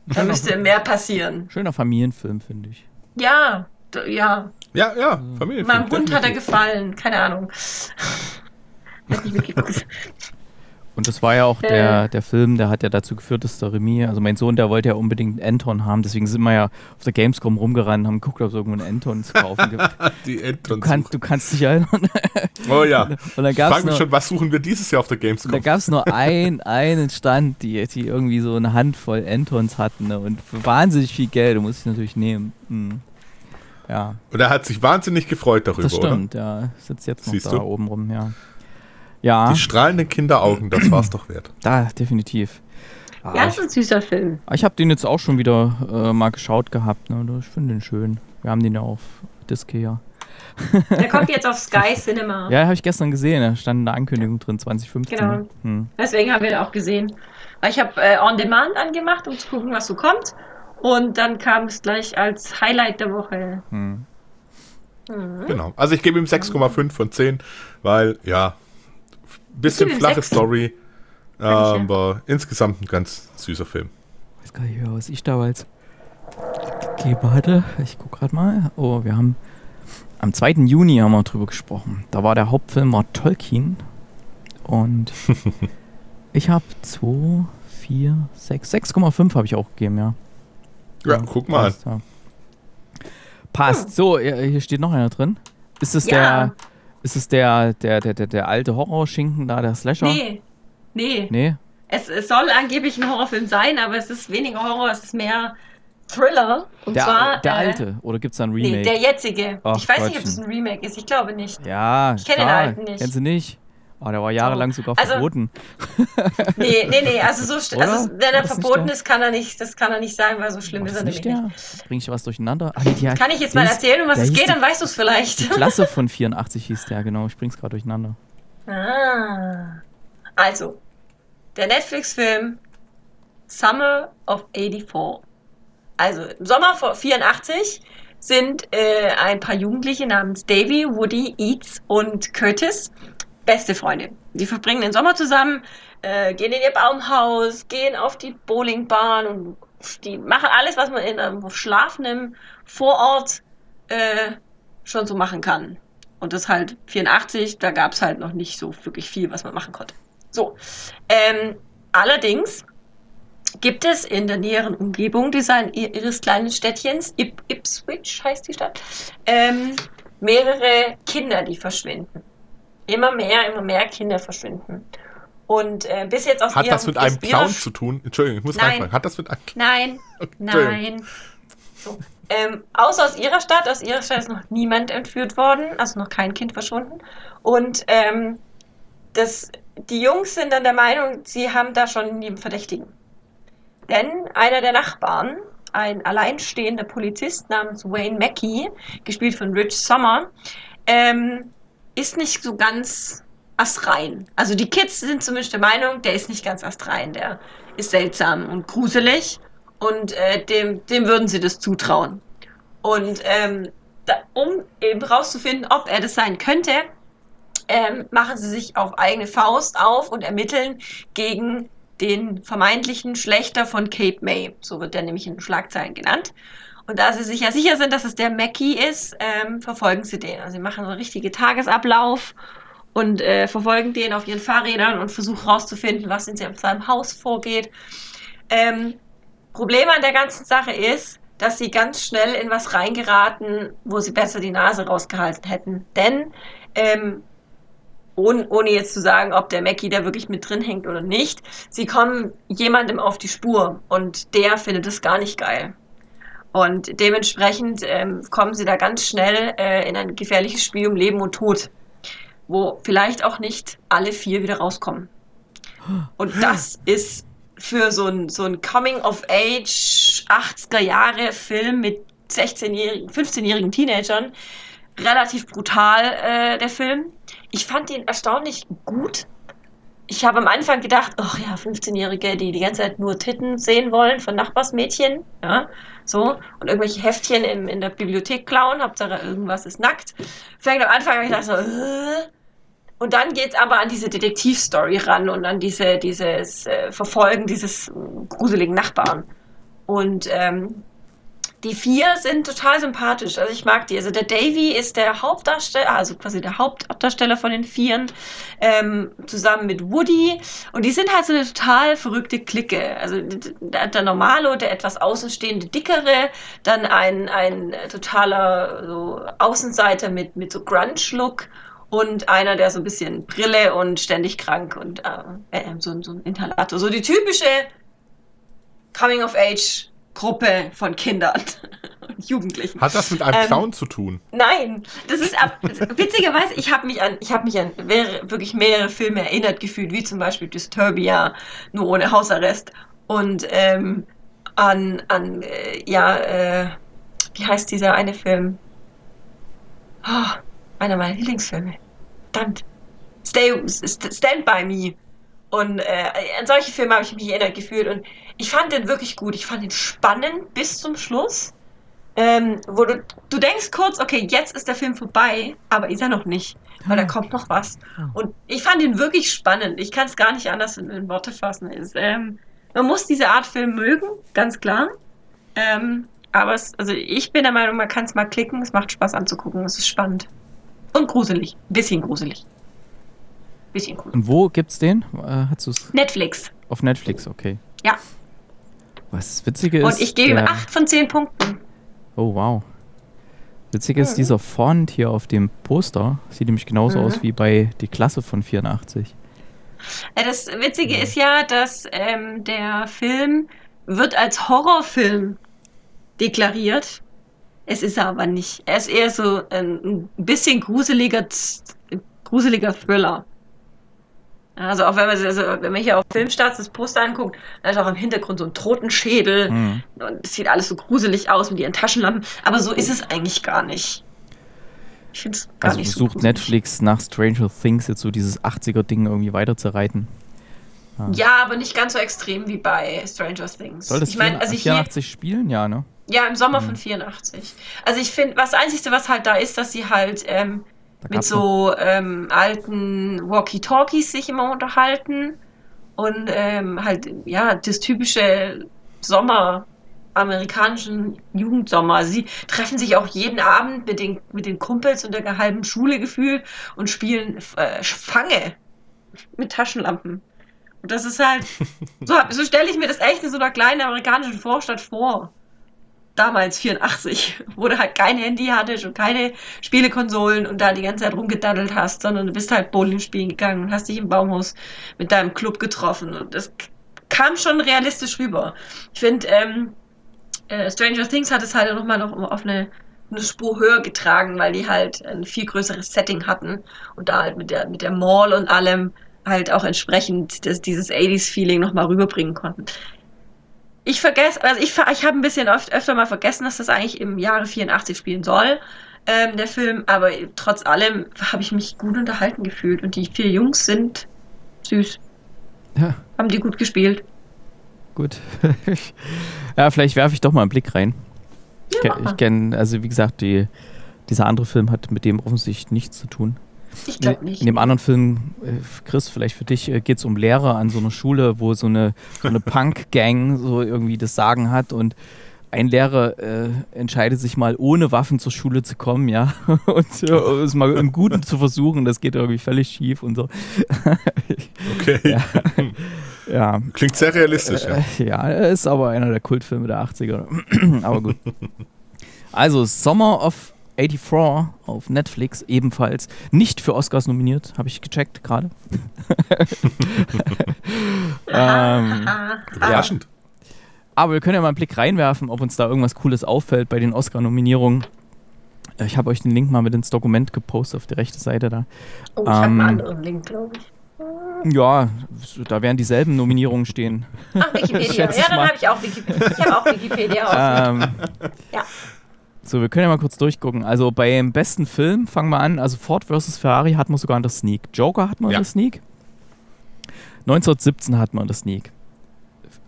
Da müsste mehr passieren. Schöner Familienfilm, finde ich. Ja, ja. Ja, ja, Familienfilm. Meinem Hund hat er gefallen. Keine Ahnung. Hat nicht mitgeguckt. Und das war ja auch Äh. der, der Film, der hat ja dazu geführt, dass der Remy, also mein Sohn, der wollte ja unbedingt einen Anton haben, deswegen sind wir ja auf der Gamescom rumgerannt und haben geguckt, ob es irgendwo einen Anton zu kaufen gibt. Die Du, Entrance. kann, du kannst dich erinnern. oh ja. Und dann Ich gab es frage mich nur, schon, was suchen wir dieses Jahr auf der da Gamescom? gab's nur ein, einen Stand, die, die irgendwie so eine Handvoll Antons hatten ne? und für wahnsinnig viel Geld, du musst ich natürlich nehmen. Hm. Ja, Und er hat sich wahnsinnig gefreut darüber, das oder? stimmt, ja. Sitzt jetzt noch Siehst da du? oben rum, ja. Ja, Die strahlenden Kinderaugen, das war's doch wert. da, definitiv. Ah, Ja, ich ist ein süßer Film. Ich habe den jetzt auch schon wieder äh, mal geschaut gehabt. Ne? Ich finde den schön. Wir haben den ja auf Disc hier. Der kommt jetzt auf Sky Cinema. Ja, habe ich gestern gesehen. Da stand eine Ankündigung drin, 2015. Genau. Hm. Deswegen haben wir ihn auch gesehen. Ich habe äh, On Demand angemacht, um zu gucken, was so kommt. Und dann kam es gleich als Highlight der Woche. Hm. Mhm. Genau. Also ich gebe ihm 6,5 von 10, weil, ja, bisschen flache. Story, ich ja. aber insgesamt ein ganz süßer Film. Weiß gar nicht mehr, was ich damals. Okay, warte. Ich guck gerade mal. Oh, wir haben. Am 2. Juni haben wir drüber gesprochen. Da war der Hauptfilm war Tolkien. Und ich habe 2, 4, 6, 6,5 habe ich auch gegeben, ja. Ja, guck mal. Passt, ja. Passt. So, ja, hier steht noch einer drin. Ist es Ja. der, ist es der, der, der, der, der alte Horrorschinken da, der Slasher? Nee. Nee. Nee? Es, es soll angeblich ein Horrorfilm sein, aber es ist weniger Horror, es ist mehr Thriller. Und Der, zwar. der äh, alte? Oder gibt es da ein Remake? Nee, der jetzige. Ach, ich weiß nicht, ob Gottchen. es ein Remake ist. Ich glaube nicht. ja, Ich kenn den alten nicht. Kennst du nicht? Oh, der war jahrelang sogar Also- verboten. Nee, nee, nee. Also, so also wenn er verboten ist, kann er nicht, das kann er nicht sagen, weil so schlimm ist er nicht der? nicht. Bring ich was durcheinander? Nee, die, Kann ich jetzt mal erzählen, um was es geht, die- dann weißt du es Die vielleicht. Klasse von 84 hieß der, genau. Ich bring's gerade durcheinander. Ah. Also, der Netflix-Film Summer of 84. Also, im Sommer vor 84 sind äh, ein paar Jugendliche namens Davy, Woody, Eats und Curtis beste Freunde. Die verbringen den Sommer zusammen, äh, gehen in ihr Baumhaus, gehen auf die Bowlingbahn und die machen alles, was man in einem schlafenden Vorort äh, schon so machen kann. Und das halt 84, da gab es halt noch nicht so wirklich viel, was man machen konnte. So. Ähm, allerdings gibt es in der näheren Umgebung dieser, ihres kleinen Städtchens, Ip Ipswich heißt die Stadt, ähm, mehrere Kinder, die verschwinden. Immer mehr, immer mehr Kinder verschwinden. Und äh, bis jetzt aus Hat das mit einem Clown zu tun? Entschuldigung, ich muss Nein. reinfragen. Hat das mit einem Nein, nein. So. Ähm, außer aus ihrer Stadt, aus ihrer Stadt ist noch niemand entführt worden, also noch kein Kind verschwunden. Und ähm, das, die Jungs sind dann der Meinung, sie haben da schon einen Verdächtigen. Denn einer der Nachbarn, ein alleinstehender Polizist namens Wayne Mackey, gespielt von Rich Sommer, ähm, ist nicht so ganz astrein. Also die Kids sind zumindest der Meinung, der ist nicht ganz astrein, der ist seltsam und gruselig und äh, dem, dem würden sie das zutrauen. Und ähm, da, um eben rauszufinden, ob er das sein könnte, ähm, machen sie sich auf eigene Faust auf und ermitteln gegen den vermeintlichen Schlechter von Cape May. So wird der nämlich in Schlagzeilen genannt. Und da sie sich ja sicher sind, dass es der Mackie ist, ähm, verfolgen sie den. Also sie machen so einen richtigen Tagesablauf und äh, verfolgen den auf ihren Fahrrädern und versuchen herauszufinden, was in seinem Haus vorgeht. Ähm, Problem an der ganzen Sache ist, dass sie ganz schnell in was reingeraten, wo sie besser die Nase rausgehalten hätten. Denn, ähm, ohne, ohne jetzt zu sagen, ob der Mackie da wirklich mit drin hängt oder nicht, sie kommen jemandem auf die Spur und der findet es gar nicht geil. Und dementsprechend ähm, kommen sie da ganz schnell äh, in ein gefährliches Spiel um Leben und Tod, wo vielleicht auch nicht alle vier wieder rauskommen. Und das ist für so ein, so ein Coming-of-Age 80er-Jahre-Film mit 16-jährigen, 15-jährigen Teenagern relativ brutal, äh, der Film. Ich fand ihn erstaunlich gut. Ich habe am Anfang gedacht, ach ja, 15-Jährige, die die ganze Zeit nur Titten sehen wollen von Nachbarsmädchen, ja, so, und irgendwelche Heftchen in, in der Bibliothek klauen, Hauptsache irgendwas ist nackt. Fängt am Anfang an, ich dachte so, äh, und dann geht es aber an diese Detektivstory ran und an diese, dieses äh, Verfolgen dieses gruseligen Nachbarn. Und ähm, die vier sind total sympathisch. Also ich mag die. Also der Davy ist der Hauptdarsteller, also quasi der Hauptdarsteller von den Vieren, ähm, zusammen mit Woody. Und die sind halt so eine total verrückte Clique. Also der, der Normalo, der etwas außenstehende Dickere, dann ein, ein totaler so Außenseiter mit, mit so Grunge-Look und einer, der so ein bisschen Brille und ständig krank und äh, äh, so, so ein Inhalator. So die typische Coming-of-Age-Gruppe von Kindern und Jugendlichen. Hat das mit einem ähm, Clown zu tun? Nein, das ist ab, witzigerweise, ich habe mich an, ich habe mich an mehrere, wirklich mehrere Filme erinnert gefühlt, wie zum Beispiel Disturbia, nur ohne Hausarrest und ähm, an, an äh, ja, äh, wie heißt dieser eine Film? Oh, einer meiner Lieblingsfilme. Verdammt. Stay, Stand By Me. Und äh, an solche Filme habe ich mich erinnert gefühlt. Und ich fand den wirklich gut. Ich fand ihn spannend bis zum Schluss. Ähm, wo du, du denkst kurz, okay, jetzt ist der Film vorbei, aber ist er noch nicht, weil da ah. kommt noch was. Ah. Und ich fand ihn wirklich spannend. Ich kann es gar nicht anders in, in Worte fassen. Es, ähm, man muss diese Art Film mögen, ganz klar. Ähm, aber es, also ich bin der Meinung, man kann es mal klicken, es macht Spaß anzugucken, es ist spannend. Und gruselig. Bisschen gruselig. Bisschen gruselig. Und wo gibt's den? Äh, hast du's? Netflix. Auf Netflix, okay. Ja. Was Witzige ist. Und ich gebe ihm 8 von 10 Punkten. Oh, wow. Witzig ist, mhm. dieser Font hier auf dem Poster sieht nämlich genauso mhm. aus wie bei Die Klasse von 84. Äh, das Witzige ist ja, dass ähm, der Film wird als Horrorfilm deklariert es ist er aber nicht. Er ist eher so ein bisschen gruseliger, gruseliger Thriller. Also auch wenn man, also wenn man hier auf Filmstarts das Poster anguckt, dann ist auch im Hintergrund so ein Totenschädel mhm. und es sieht alles so gruselig aus mit ihren Taschenlampen. Aber so ist es eigentlich gar nicht. Ich finde es gar also nicht so versucht Netflix nach Stranger Things jetzt so dieses 80er-Ding irgendwie weiterzureiten. Ja. ja, aber nicht ganz so extrem wie bei Stranger Things. Soll das ich mein, also 84 hier, spielen? Ja, ne? Ja, im Sommer mhm. von 84. Also ich finde, was Einzige, was halt da ist, dass sie halt ähm, mit so ähm, alten Walkie-Talkies sich immer unterhalten und ähm, halt, ja, das typische Sommer, amerikanischen Jugendsommer. Also sie treffen sich auch jeden Abend mit den, mit den Kumpels und der halben Schule gefühlt und spielen äh, Fange mit Taschenlampen. Und das ist halt, so, so stelle ich mir das echt in so einer kleinen amerikanischen Vorstadt vor damals 84, wo du halt kein Handy hattest und keine Spielekonsolen und da die ganze Zeit rumgedaddelt hast, sondern du bist halt Bowling spielen gegangen und hast dich im Baumhaus mit deinem Club getroffen und das kam schon realistisch rüber. Ich finde, ähm, äh, Stranger Things hat es halt nochmal noch auf eine, eine Spur höher getragen, weil die halt ein viel größeres Setting hatten und da halt mit der, mit der Mall und allem halt auch entsprechend das, dieses 80s-Feeling nochmal rüberbringen konnten ich vergesse, also ich, ich habe ein bisschen oft, öfter mal vergessen, dass das eigentlich im Jahre 84 spielen soll, ähm, der Film, aber trotz allem habe ich mich gut unterhalten gefühlt und die vier Jungs sind süß. Ja. Haben die gut gespielt. Gut. ja, vielleicht werfe ich doch mal einen Blick rein. Ja, ich kenne, also wie gesagt, die, dieser andere Film hat mit dem offensichtlich nichts zu tun. Ich glaube nicht. In dem anderen Film, äh, Chris, vielleicht für dich, äh, geht es um Lehrer an so einer Schule, wo so eine, so eine Punk-Gang so irgendwie das Sagen hat und ein Lehrer äh, entscheidet sich mal ohne Waffen zur Schule zu kommen, ja, und äh, es mal im Guten zu versuchen, das geht irgendwie völlig schief und so. Okay. Ja. Ja. Klingt sehr realistisch, ja. Äh, ja, er ist aber einer der Kultfilme der 80er. aber gut. Also, Summer of 84 auf Netflix ebenfalls nicht für Oscars nominiert, habe ich gecheckt gerade. ähm, Überraschend. aber wir können ja mal einen Blick reinwerfen, ob uns da irgendwas Cooles auffällt bei den Oscar-Nominierungen. Äh, Ich habe euch den Link mal mit ins Dokument gepostet auf der rechten Seite da. Oh, ich habe einen Ähm, anderen Link, glaube ich. Ja, da werden dieselben Nominierungen stehen. Ach, Wikipedia. Ja, dann habe ich auch Wikipedia. Ich habe auch Wikipedia ähm, Ja. So, wir können ja mal kurz durchgucken. Also beim besten Film fangen wir an. Also Ford vs. Ferrari hat man sogar in der Sneak. Joker hat man Ja. in der Sneak. 1917 hat man in der Sneak.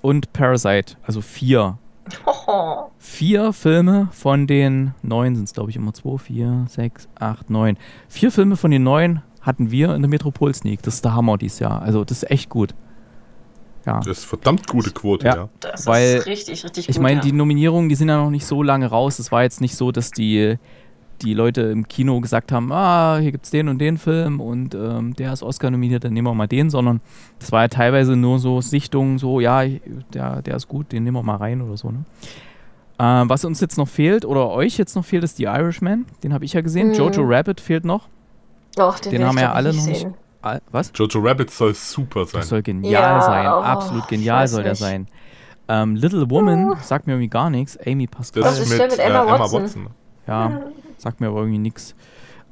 Und Parasite, also vier. Vier Filme von den neun sind es, glaube ich, immer zwei, vier, sechs, acht, neun. Vier Filme von den neun hatten wir in der Metropol Sneak. Das ist der Hammer dieses Jahr. Also das ist echt gut. Ja. Das ist verdammt gute Quote, Ja. ja. Das Weil ist richtig, richtig Ich gut. meine, ja. die Nominierungen, die sind ja noch nicht so lange raus. Es war jetzt nicht so, dass die, die Leute im Kino gesagt haben, ah, hier gibt es den und den Film und ähm, der ist Oscar nominiert, dann nehmen wir mal den, sondern das war ja teilweise nur so Sichtungen, so, ja, der, der ist gut, den nehmen wir mal rein oder so. Ne? Ähm, was uns jetzt noch fehlt, oder euch jetzt noch fehlt, ist The Irishman. Den habe ich ja gesehen. Mhm. Jojo Rabbit fehlt noch. Doch, den, den haben ich ja alle nicht noch nicht- sehen. Ah, was? Jojo Rabbit soll super sein. Das soll genial Ja, sein. oh, Absolut genial soll der nicht. sein. Ähm, Little Woman sagt mir irgendwie gar nichts. Amy Pascal. Das Das ist mit, mit äh, Emma Emma Watson. Watson. Ja, sagt mir aber irgendwie nichts.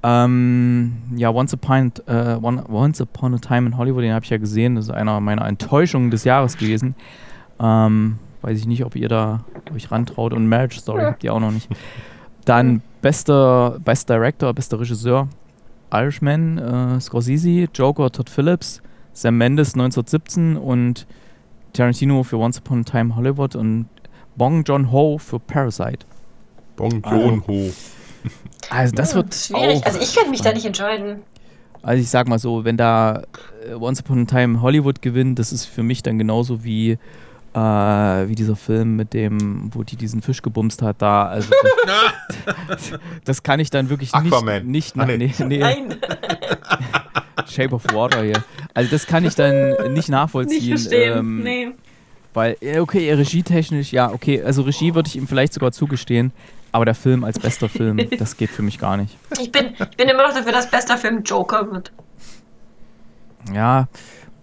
Ähm, ja, Once Upon, äh, One, Once Upon a Time in Hollywood, den habe ich ja gesehen. Das ist einer meiner Enttäuschungen des Jahres gewesen. Ähm, weiß ich nicht, ob ihr da euch rantraut. Und Marriage Story habt ihr auch noch nicht. Dann bester Best Director, bester Regisseur. Irishman, äh, Scorsese, Joker, Todd Phillips, Sam Mendes 1917 und Tarantino für Once Upon a Time Hollywood und Bong Joon-ho für Parasite. Bong Also- Joon-ho. Also das Hm, wird schwierig. auch Also ich könnte mich da nicht entscheiden. Also ich sag mal so, wenn da äh, Once Upon a Time Hollywood gewinnt, das ist für mich dann genauso wie, äh, wie dieser Film mit dem, wo die diesen Fisch gebumst hat, da. Also das, das kann ich dann wirklich Aquaman. nicht, nicht Ah, nee. nee, nee, Nein, Shape of Water hier. Also das kann ich dann nicht nicht nachvollziehen. verstehen. ähm, nee. Weil, okay, regietechnisch, ja, okay, also Regie würde ich ihm vielleicht sogar zugestehen, aber der Film als bester Film, das geht für mich gar nicht. Ich bin, ich bin immer noch dafür, dass bester Film Joker wird. Ja,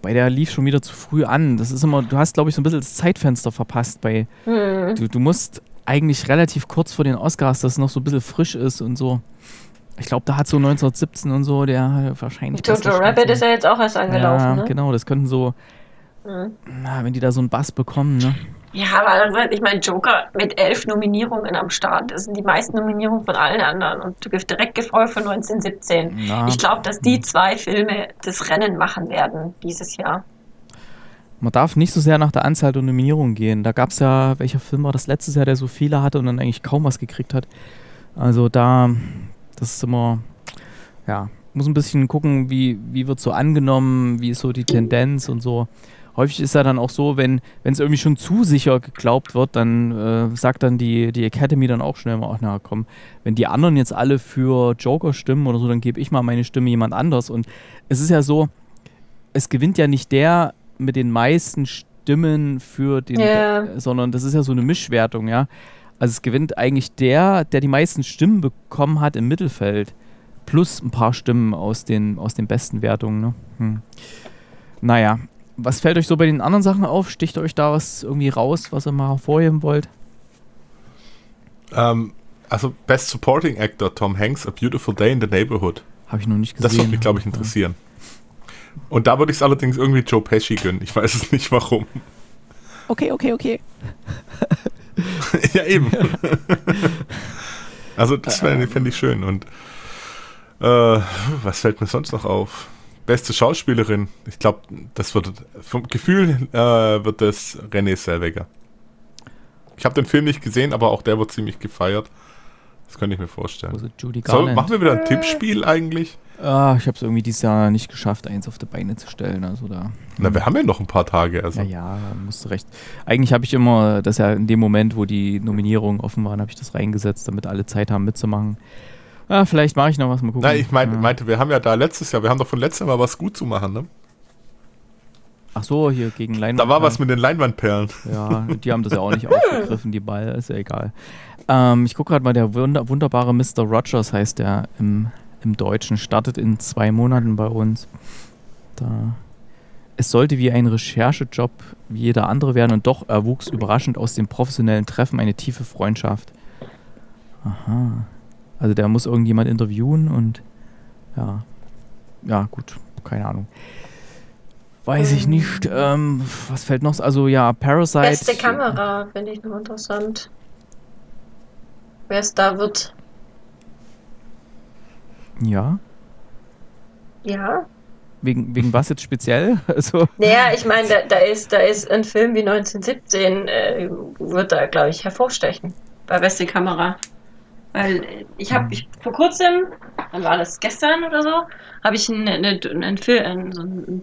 bei der lief schon wieder zu früh an. Das ist immer, du hast, glaube ich, so ein bisschen das Zeitfenster verpasst bei. Hm. Du, du musst eigentlich relativ kurz vor den Oscars, dass es noch so ein bisschen frisch ist und so. Ich glaube, da hat so 1917 und so, der wahrscheinlich. Jojo Rabbit ist ja jetzt auch erst angelaufen, Ja, ne? genau, das könnten so, Mhm. na, wenn die da so einen Bass bekommen, ne? Ja, aber ich meine, Joker mit elf Nominierungen am Start, das sind die meisten Nominierungen von allen anderen und du gibst direkt gefolgt von 1917. Na, Ich glaube, dass die zwei Filme das Rennen machen werden dieses Jahr. man darf nicht so sehr nach der Anzahl der Nominierungen gehen. Da gab es ja, welcher Film war das letztes Jahr, der so viele hatte und dann eigentlich kaum was gekriegt hat. Also da, das ist immer, ja, muss ein bisschen gucken, wie, wie wird so angenommen, wie ist so die Tendenz und so. Häufig ist ja dann auch so, wenn es irgendwie schon zu sicher geglaubt wird, dann äh, sagt dann die, die Academy dann auch schnell mal, ach na komm, wenn die anderen jetzt alle für Joker stimmen oder so, dann gebe ich mal meine Stimme jemand anders. Und es ist ja so, es gewinnt ja nicht der mit den meisten Stimmen für den, Ja. sondern das ist ja so eine Mischwertung, ja. Also es gewinnt eigentlich der, der die meisten Stimmen bekommen hat im Mittelfeld, plus ein paar Stimmen aus den, aus den besten Wertungen. Ne? Hm. Naja, was fällt euch so bei den anderen Sachen auf? Sticht euch da was irgendwie raus, was ihr mal hervorheben wollt? Ähm, also Best Supporting Actor Tom Hanks, A Beautiful Day in the Neighborhood. Habe ich noch nicht gesehen. Das würde mich, glaube ich, interessieren. Und da würde ich es allerdings irgendwie Joe Pesci gönnen. Ich weiß es nicht warum. Okay, okay, okay. ja, eben. also das fände ich schön. Und äh, was fällt mir sonst noch auf? Beste Schauspielerin. Ich glaube, das wird vom Gefühl äh, wird das René Zellweger. Ich habe den Film nicht gesehen, aber auch der wird ziemlich gefeiert. Das könnte ich mir vorstellen. Also Judy So, machen wir wieder ein Tippspiel eigentlich? Ah, ich habe es irgendwie dieses Jahr nicht geschafft, eins auf die Beine zu stellen. Also da. Na, wir haben ja noch ein paar Tage. Also. Ja, ja, musst du recht. Eigentlich habe ich immer, das ja in dem Moment, wo die Nominierungen offen waren, habe ich das reingesetzt, damit alle Zeit haben mitzumachen. Ja, vielleicht mache ich noch was, mal gucken. Nein, ich mein, ja. meinte, wir haben ja da letztes Jahr, wir haben doch von letztem Mal was gut zu machen, ne? Ach so, hier gegen Leinwand. Da war was mit den Leinwandperlen. Ja, die haben das ja auch nicht aufgegriffen, die Ball, ist ja egal. Ähm, ich gucke gerade mal, der wunder wunderbare Mr. Rogers heißt der im, im Deutschen, startet in zwei Monaten bei uns. Da. Es sollte wie ein Recherchejob wie jeder andere werden und doch erwuchs überraschend aus dem professionellen Treffen eine tiefe Freundschaft. Aha. Also der muss irgendjemand interviewen und ja. Ja, gut, keine Ahnung. Weiß ich nicht. Ähm, was fällt noch? Also ja, Parasite. Beste Kamera, finde ich noch interessant. Wer es da wird. Ja. Ja. Wegen, wegen was jetzt speziell? Also, Naja, ich meine, da, da, ist, da ist ein Film wie 1917, äh, wird da, glaube ich, hervorstechen. Bei beste Kamera. Weil ich habe ich, vor kurzem, dann war das gestern oder so, habe ich einen, einen, einen, Film, so einen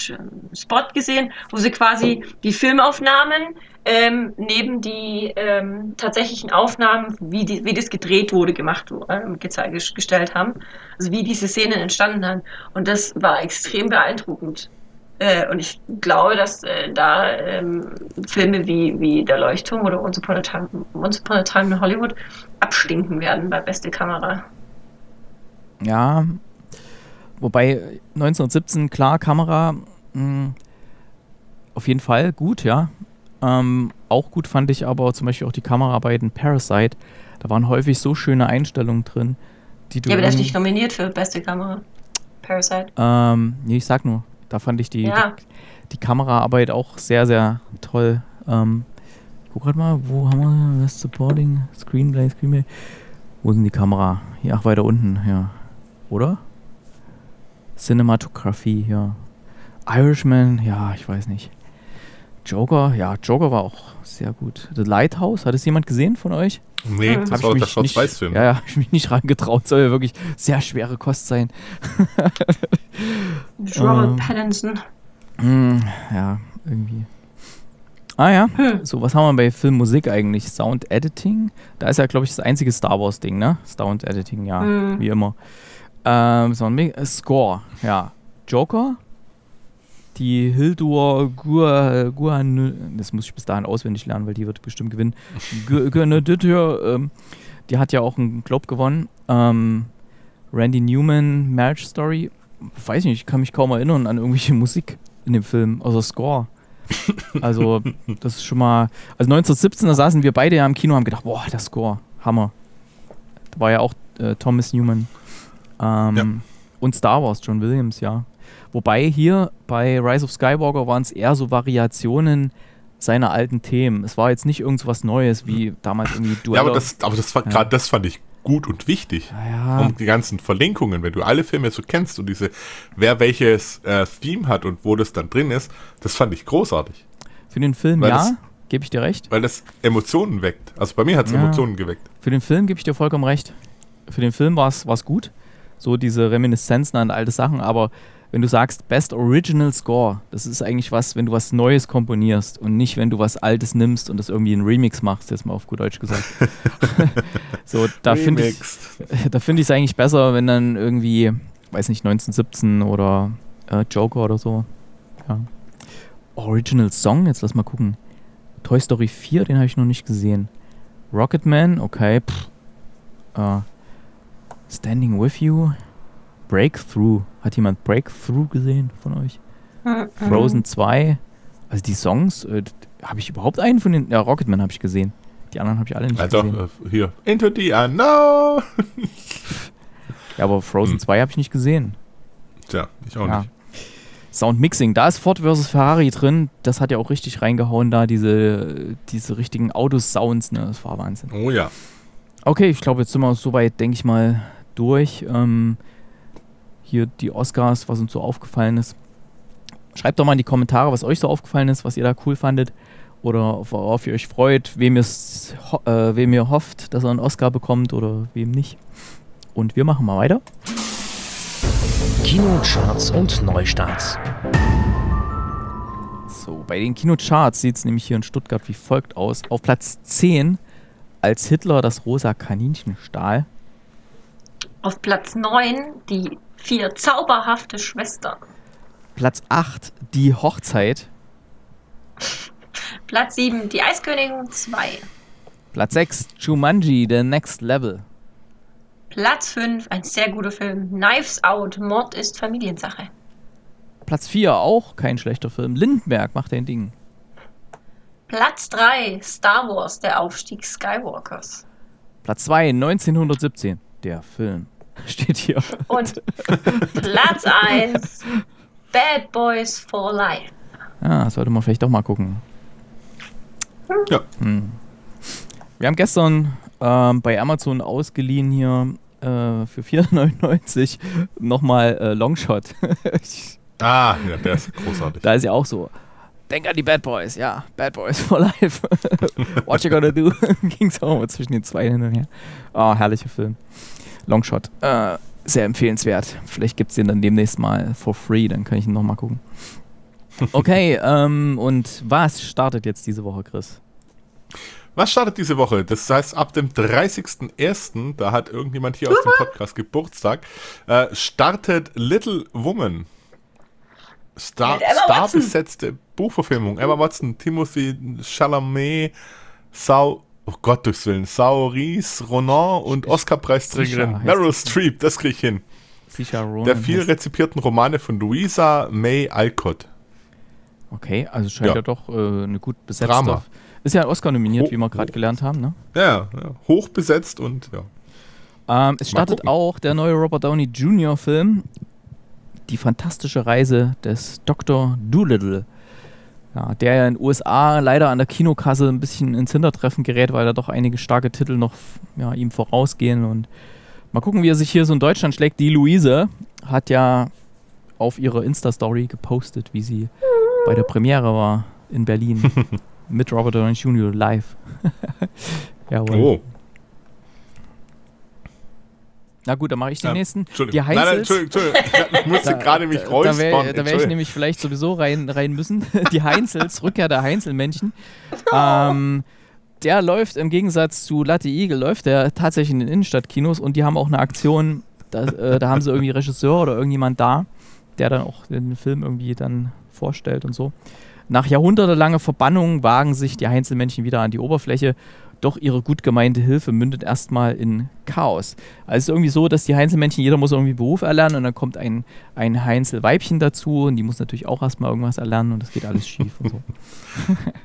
Spot gesehen, wo sie quasi die Filmaufnahmen ähm, neben die ähm, tatsächlichen Aufnahmen, wie, die, wie das gedreht wurde, gemacht äh, gezeigt, gestellt haben. Also wie diese Szenen entstanden haben. Und das war extrem beeindruckend. Äh, und ich glaube, dass äh, da ähm, Filme wie, wie Der Leuchtturm oder Once Upon, a Time, Once Upon a Time in Hollywood abstinken werden bei beste Kamera. Ja, wobei 1917, klar, Kamera, mh, auf jeden Fall gut, ja. Ähm, auch gut fand ich aber zum Beispiel auch die Kameraarbeiten Parasite. Da waren häufig so schöne Einstellungen drin, die du. Ja, aber der ist nicht nominiert für beste Kamera. Parasite. Ähm, nee, ich sag nur, da fand ich die, Ja. die, die Kameraarbeit auch sehr, sehr toll. Ähm, ich guck grad mal, wo haben wir das Supporting, Screenplay, Screenplay. Wo sind die Kamera? Hier, ach, weiter unten, ja. Oder? Cinematografie, ja. Irishman, ja, ich weiß nicht. Joker, ja, Joker war auch sehr gut. The Lighthouse, hat es jemand gesehen von euch? Nee, Hm. das Hab war ich der mich nicht, Schwarz-Weiß-Film. ja, ja, hab ich mich nicht rangetraut. Soll ja wirklich sehr schwere Kost sein. Robert Ähm. Pattinson. Hm, ja, irgendwie. Ah ja, Hm. so, was haben wir bei Filmmusik eigentlich? Sound Editing? Da ist ja, glaube ich, das einzige Star Wars-Ding, ne? Sound Editing, ja, Hm. wie immer. Ähm, Sound äh, Score, ja. Joker? Die Hildur Gur, Guan, das muss ich bis dahin auswendig lernen, weil die wird bestimmt gewinnen. Ähm, die hat ja auch einen Globe gewonnen. Ähm, Randy Newman, Marriage Story. Weiß nicht, ich kann mich kaum erinnern an irgendwelche Musik in dem Film, außer Score. Also, das ist schon mal. Also 1917, da saßen wir beide ja im Kino und haben gedacht, boah, der Score, Hammer. Da war ja auch äh, Thomas Newman. Ähm, Ja. Und Star Wars, John Williams, ja. Wobei hier bei Rise of Skywalker waren es eher so Variationen seiner alten Themen. Es war jetzt nicht irgend so was Neues, wie damals irgendwie Ja, Duell. aber das, aber das war Ja. gerade das fand ich gut und wichtig. ja, Um die ganzen Verlinkungen, wenn du alle Filme so kennst und diese, wer welches äh, Theme hat und wo das dann drin ist, das fand ich großartig. für den Film weil ja, gebe ich dir recht. Weil das Emotionen weckt. Also bei mir hat es Ja. Emotionen geweckt. Für den Film gebe ich dir vollkommen recht. Für den Film war es gut. So diese Reminiszenzen an alte Sachen, aber wenn du sagst Best Original Score, das ist eigentlich was, wenn du was Neues komponierst und nicht, wenn du was Altes nimmst und das irgendwie in Remix machst, jetzt mal auf gut Deutsch gesagt. so, da finde ich da finde ich es eigentlich besser, wenn dann irgendwie, weiß nicht, 1917 oder äh, Joker oder so. Ja. Original Song, jetzt lass mal gucken. Toy Story 4, den habe ich noch nicht gesehen. Rocketman, okay. Pff. Äh, Standing With You. Breakthrough. Hat jemand Breakthrough gesehen von euch? Mhm. Frozen 2. Also die Songs, äh, habe ich überhaupt einen von den. Ja, Rocketman habe ich gesehen. Die anderen habe ich alle nicht Also gesehen. äh, hier, Into the Unknown. Ja, aber Frozen Hm. 2 habe ich nicht gesehen. Tja, ich auch Ja. nicht. Sound Mixing, da ist Ford versus Ferrari drin. Das hat ja auch richtig reingehauen, da diese, diese richtigen Autosounds, ne? Das war Wahnsinn. Oh ja. Okay, ich glaube, jetzt sind wir soweit, denke ich mal, durch. Ähm, hier die Oscars, was uns so aufgefallen ist. Schreibt doch mal in die Kommentare, was euch so aufgefallen ist, was ihr da cool fandet. Oder auf- worauf ihr euch freut, wem, äh, wem ihr hofft, dass er einen Oscar bekommt oder wem nicht. Und wir machen mal weiter. Kinocharts und Neustarts. So, bei den Kinocharts sieht es nämlich hier in Stuttgart wie folgt aus. Auf Platz 10 als Hitler das rosa Kaninchen stahl. Auf Platz 9 die vier zauberhafte Schwestern. Platz 8 die Hochzeit. Platz 7, Die Eiskönigin 2. Platz 6, Jumanji, The Next Level. Platz 5, ein sehr guter Film. Knives Out, Mord ist Familiensache. Platz 4, auch kein schlechter Film. Lindenberg macht ein Ding. Platz 3, Star Wars, der Aufstieg Skywalkers. Platz 2, 1917, der Film. Steht hier. Und Platz 1, Bad Boys for Life. Ah, sollte man vielleicht doch mal gucken. Ja. Hm. Wir haben gestern ähm, bei Amazon ausgeliehen hier äh, für 4,99 nochmal äh, Longshot. Ah, ja, der ist großartig. da ist ja auch so. Denk an die Bad Boys, ja, Bad Boys for Life. What you gonna do? Ging es auch mal zwischen den zwei hin und her. Oh, herrlicher Film. Longshot. Äh, sehr empfehlenswert. Vielleicht gibt es den dann demnächst mal for free, dann kann ich ihn nochmal gucken. Okay, ähm, und was startet jetzt diese Woche, Chris? Was startet diese Woche? Das heißt, ab dem 30.01., da hat irgendjemand hier aus dem Podcast Geburtstag, äh, startet Little Woman. Star, starbesetzte Buchverfilmung. Emma Watson, Timothy Chalamet, Sau, oh Gott durchs Willen, Saoirse Ronan und Oscar-Preisträgerin Meryl. Streep, das krieg ich hin. Sicher Ronan. Der viel rezipierten Romane von Louisa May Alcott. Okay, also scheint ja, Ja. doch äh, eine gut besetzte. Drama. Ist ja Oscar nominiert, Oh, wie wir gerade gelernt haben, ne? Ja, ja, hoch besetzt und ja. Ähm, es Mal startet gucken. auch der neue Robert Downey Jr. Film. Die fantastische Reise des Dr. Doolittle. Ja, der ja in den USA leider an der Kinokasse ein bisschen ins Hintertreffen gerät, weil da doch einige starke Titel noch ja, ihm vorausgehen. Und mal gucken, wie er sich hier so in Deutschland schlägt. Die Luise hat ja auf ihrer Insta-Story gepostet, wie sie bei der Premiere war in Berlin mit Robert Downey Jr. live. Jawohl. Oh. Na gut, dann mache ich den Ähm, nächsten. Entschuldigung. Die nein, nein, Heinzels. Entschuldigung, Entschuldigung. Ich, musste gerade mich da, räuspern. da wäre wär ich nämlich vielleicht sowieso rein, rein müssen. Die Heinzels, Rückkehr der Heinzelmännchen. Ähm, der läuft im Gegensatz zu Latte Igel, läuft der tatsächlich in den Innenstadtkinos und die haben auch eine Aktion, da, äh, da haben sie irgendwie Regisseur oder irgendjemand da, der dann auch den Film irgendwie dann vorstellt und so. Nach jahrhundertelanger Verbannung wagen sich die Heinzelmännchen wieder an die Oberfläche, doch ihre gut gemeinte Hilfe mündet erstmal in Chaos. Also es ist irgendwie so, dass die Heinzelmännchen, jeder muss irgendwie Beruf erlernen und dann kommt ein, ein Heinzelweibchen dazu und die muss natürlich auch erstmal irgendwas erlernen und das geht alles schief und so.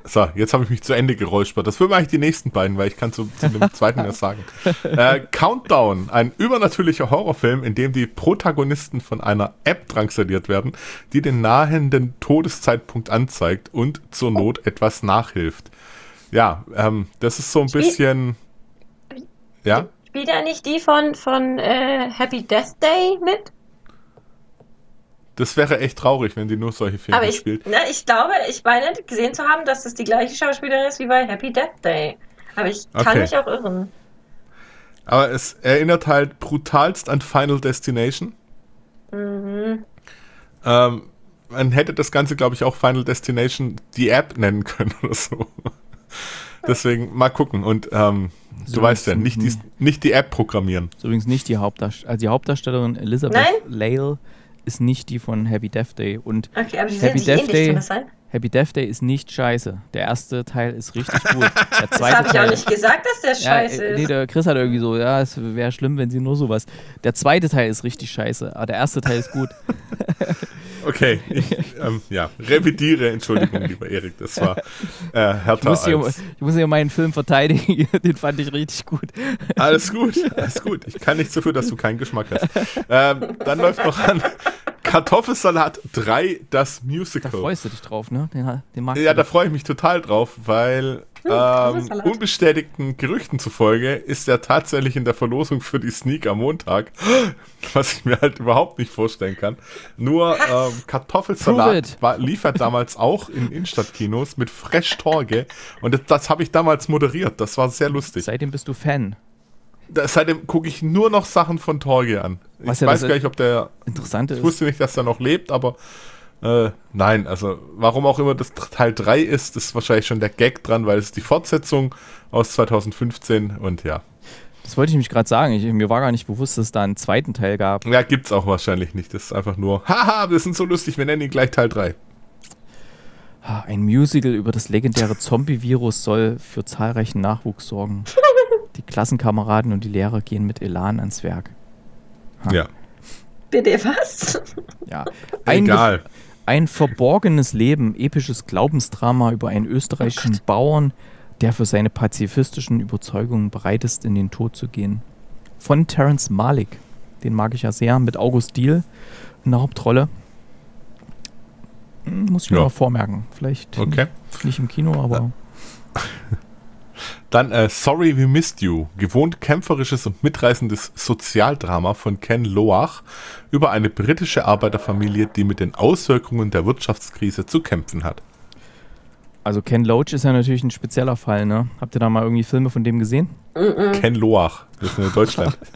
So, jetzt habe ich mich zu Ende geräuspert. Das würden eigentlich die nächsten beiden, weil ich kann zu, zu dem zweiten erst sagen. Äh, Countdown, ein übernatürlicher Horrorfilm, in dem die Protagonisten von einer App drangsaliert werden, die den nahenden Todeszeitpunkt anzeigt und zur Not etwas nachhilft. Ja, ähm, das ist so ein Spiel- bisschen... Ja? Spielt er nicht die von, von äh, Happy Death Day mit? Das wäre echt traurig, wenn die nur solche Filme Aber ich, spielt. ne, ich glaube, ich meine gesehen zu haben, dass das die gleiche Schauspielerin ist wie bei Happy Death Day. Aber ich kann Okay. mich auch irren. Aber es erinnert halt brutalst an Final Destination. Mhm. Ähm, man hätte das Ganze, glaube ich, auch Final Destination die App nennen können oder so. Deswegen mal gucken. Und ähm, So du weißt ja, nicht die, nicht die App programmieren. Ist übrigens nicht die Hauptdarstellerin, also die Hauptdarstellerin Elizabeth Nein? Lale ist nicht die von Happy Death Day und Okay, aber die Happy sind Death ähnlich, Day. kann das sein? Happy Death Day ist nicht scheiße. Der erste Teil ist richtig gut. Der Das zweite habe ich auch Teil nicht gesagt, dass der Ja, scheiße äh, nee, ist. der Chris hat irgendwie so, ja, es wäre schlimm, wenn sie nur sowas. Der zweite Teil ist richtig scheiße, aber der erste Teil ist gut. Okay, ich, ähm, ja, revidiere, Entschuldigung, lieber Erik, das war äh, Ich härter muss, hier, als... ich muss hier meinen Film verteidigen, den fand ich richtig gut. Alles gut, alles gut. Ich kann nichts dafür, dass du keinen Geschmack hast. Ähm, dann läuft noch an Kartoffelsalat 3, das Da Musical. freust du dich drauf, ne? Den, den magst Ja, du da freue ich mich total drauf, weil ähm, Kartoffelsalat. unbestätigten Gerüchten zufolge ist er tatsächlich in der Verlosung für die Sneak am Montag, was ich mir halt überhaupt nicht vorstellen kann. Nur ähm, Kartoffelsalat war, liefert damals auch in Innenstadtkinos mit Fresh Torge und das, das habe ich damals moderiert. Das war sehr lustig. Seitdem bist du Fan. Da, seitdem gucke ich nur noch Sachen von Torge an. Was ich ja weiß gar nicht, ob der Interessante ich ist, wusste nicht, dass er noch lebt, aber äh, nein, also warum auch immer das Teil 3 ist, ist wahrscheinlich schon der Gag dran, weil es die Fortsetzung aus 2015 und ja. das wollte ich mich gerade sagen. Ich, mir war gar nicht bewusst, dass es da einen zweiten Teil gab. Ja, gibt's auch wahrscheinlich nicht. Das ist einfach nur, haha, wir sind so lustig, wir nennen ihn gleich Teil 3. Ah, Ein Musical über das legendäre Zombie-Virus soll für zahlreichen Nachwuchs sorgen. Die Klassenkameraden und die Lehrer gehen mit Elan ans Werk. Ha. Ja. Bitte was? Ja. Ein, Egal. Ein verborgenes Leben, episches Glaubensdrama über einen österreichischen Bauern, der für seine pazifistischen Überzeugungen bereit ist, in den Tod zu gehen. Von Terence Malik. Den mag ich ja sehr, mit August Diehl in der Hauptrolle. Hm, Muss ich mir Ja. mal vormerken. Vielleicht Okay. nicht im Kino, aber Dann äh, Sorry We Missed You. Gewohnt kämpferisches und mitreißendes Sozialdrama von Ken Loach über eine britische Arbeiterfamilie, die mit den Auswirkungen der Wirtschaftskrise zu kämpfen hat. also Ken Loach ist ja natürlich ein spezieller Fall, ne? Habt ihr da mal irgendwie Filme von dem gesehen? Ken Loach. Wir sind in Deutschland.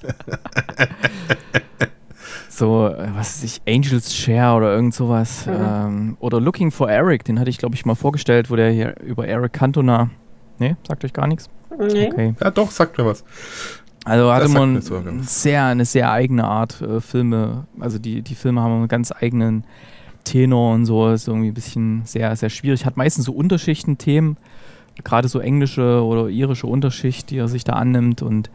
So, äh, was weiß ich, Angels Share oder irgend sowas. Ähm, oder Looking for Eric, den hatte ich, glaube ich, mal vorgestellt, wo der hier über Eric Cantona. Ne, sagt euch gar nichts? Nee. Okay. ja, doch, sagt mir was. Also hatte man sehr, eine sehr eigene Art äh, Filme. Also die, die Filme haben einen ganz eigenen Tenor und so. Ist irgendwie ein bisschen sehr, sehr schwierig. Hat meistens so Unterschichten-Themen. Gerade so englische oder irische Unterschicht, die er sich da annimmt. Und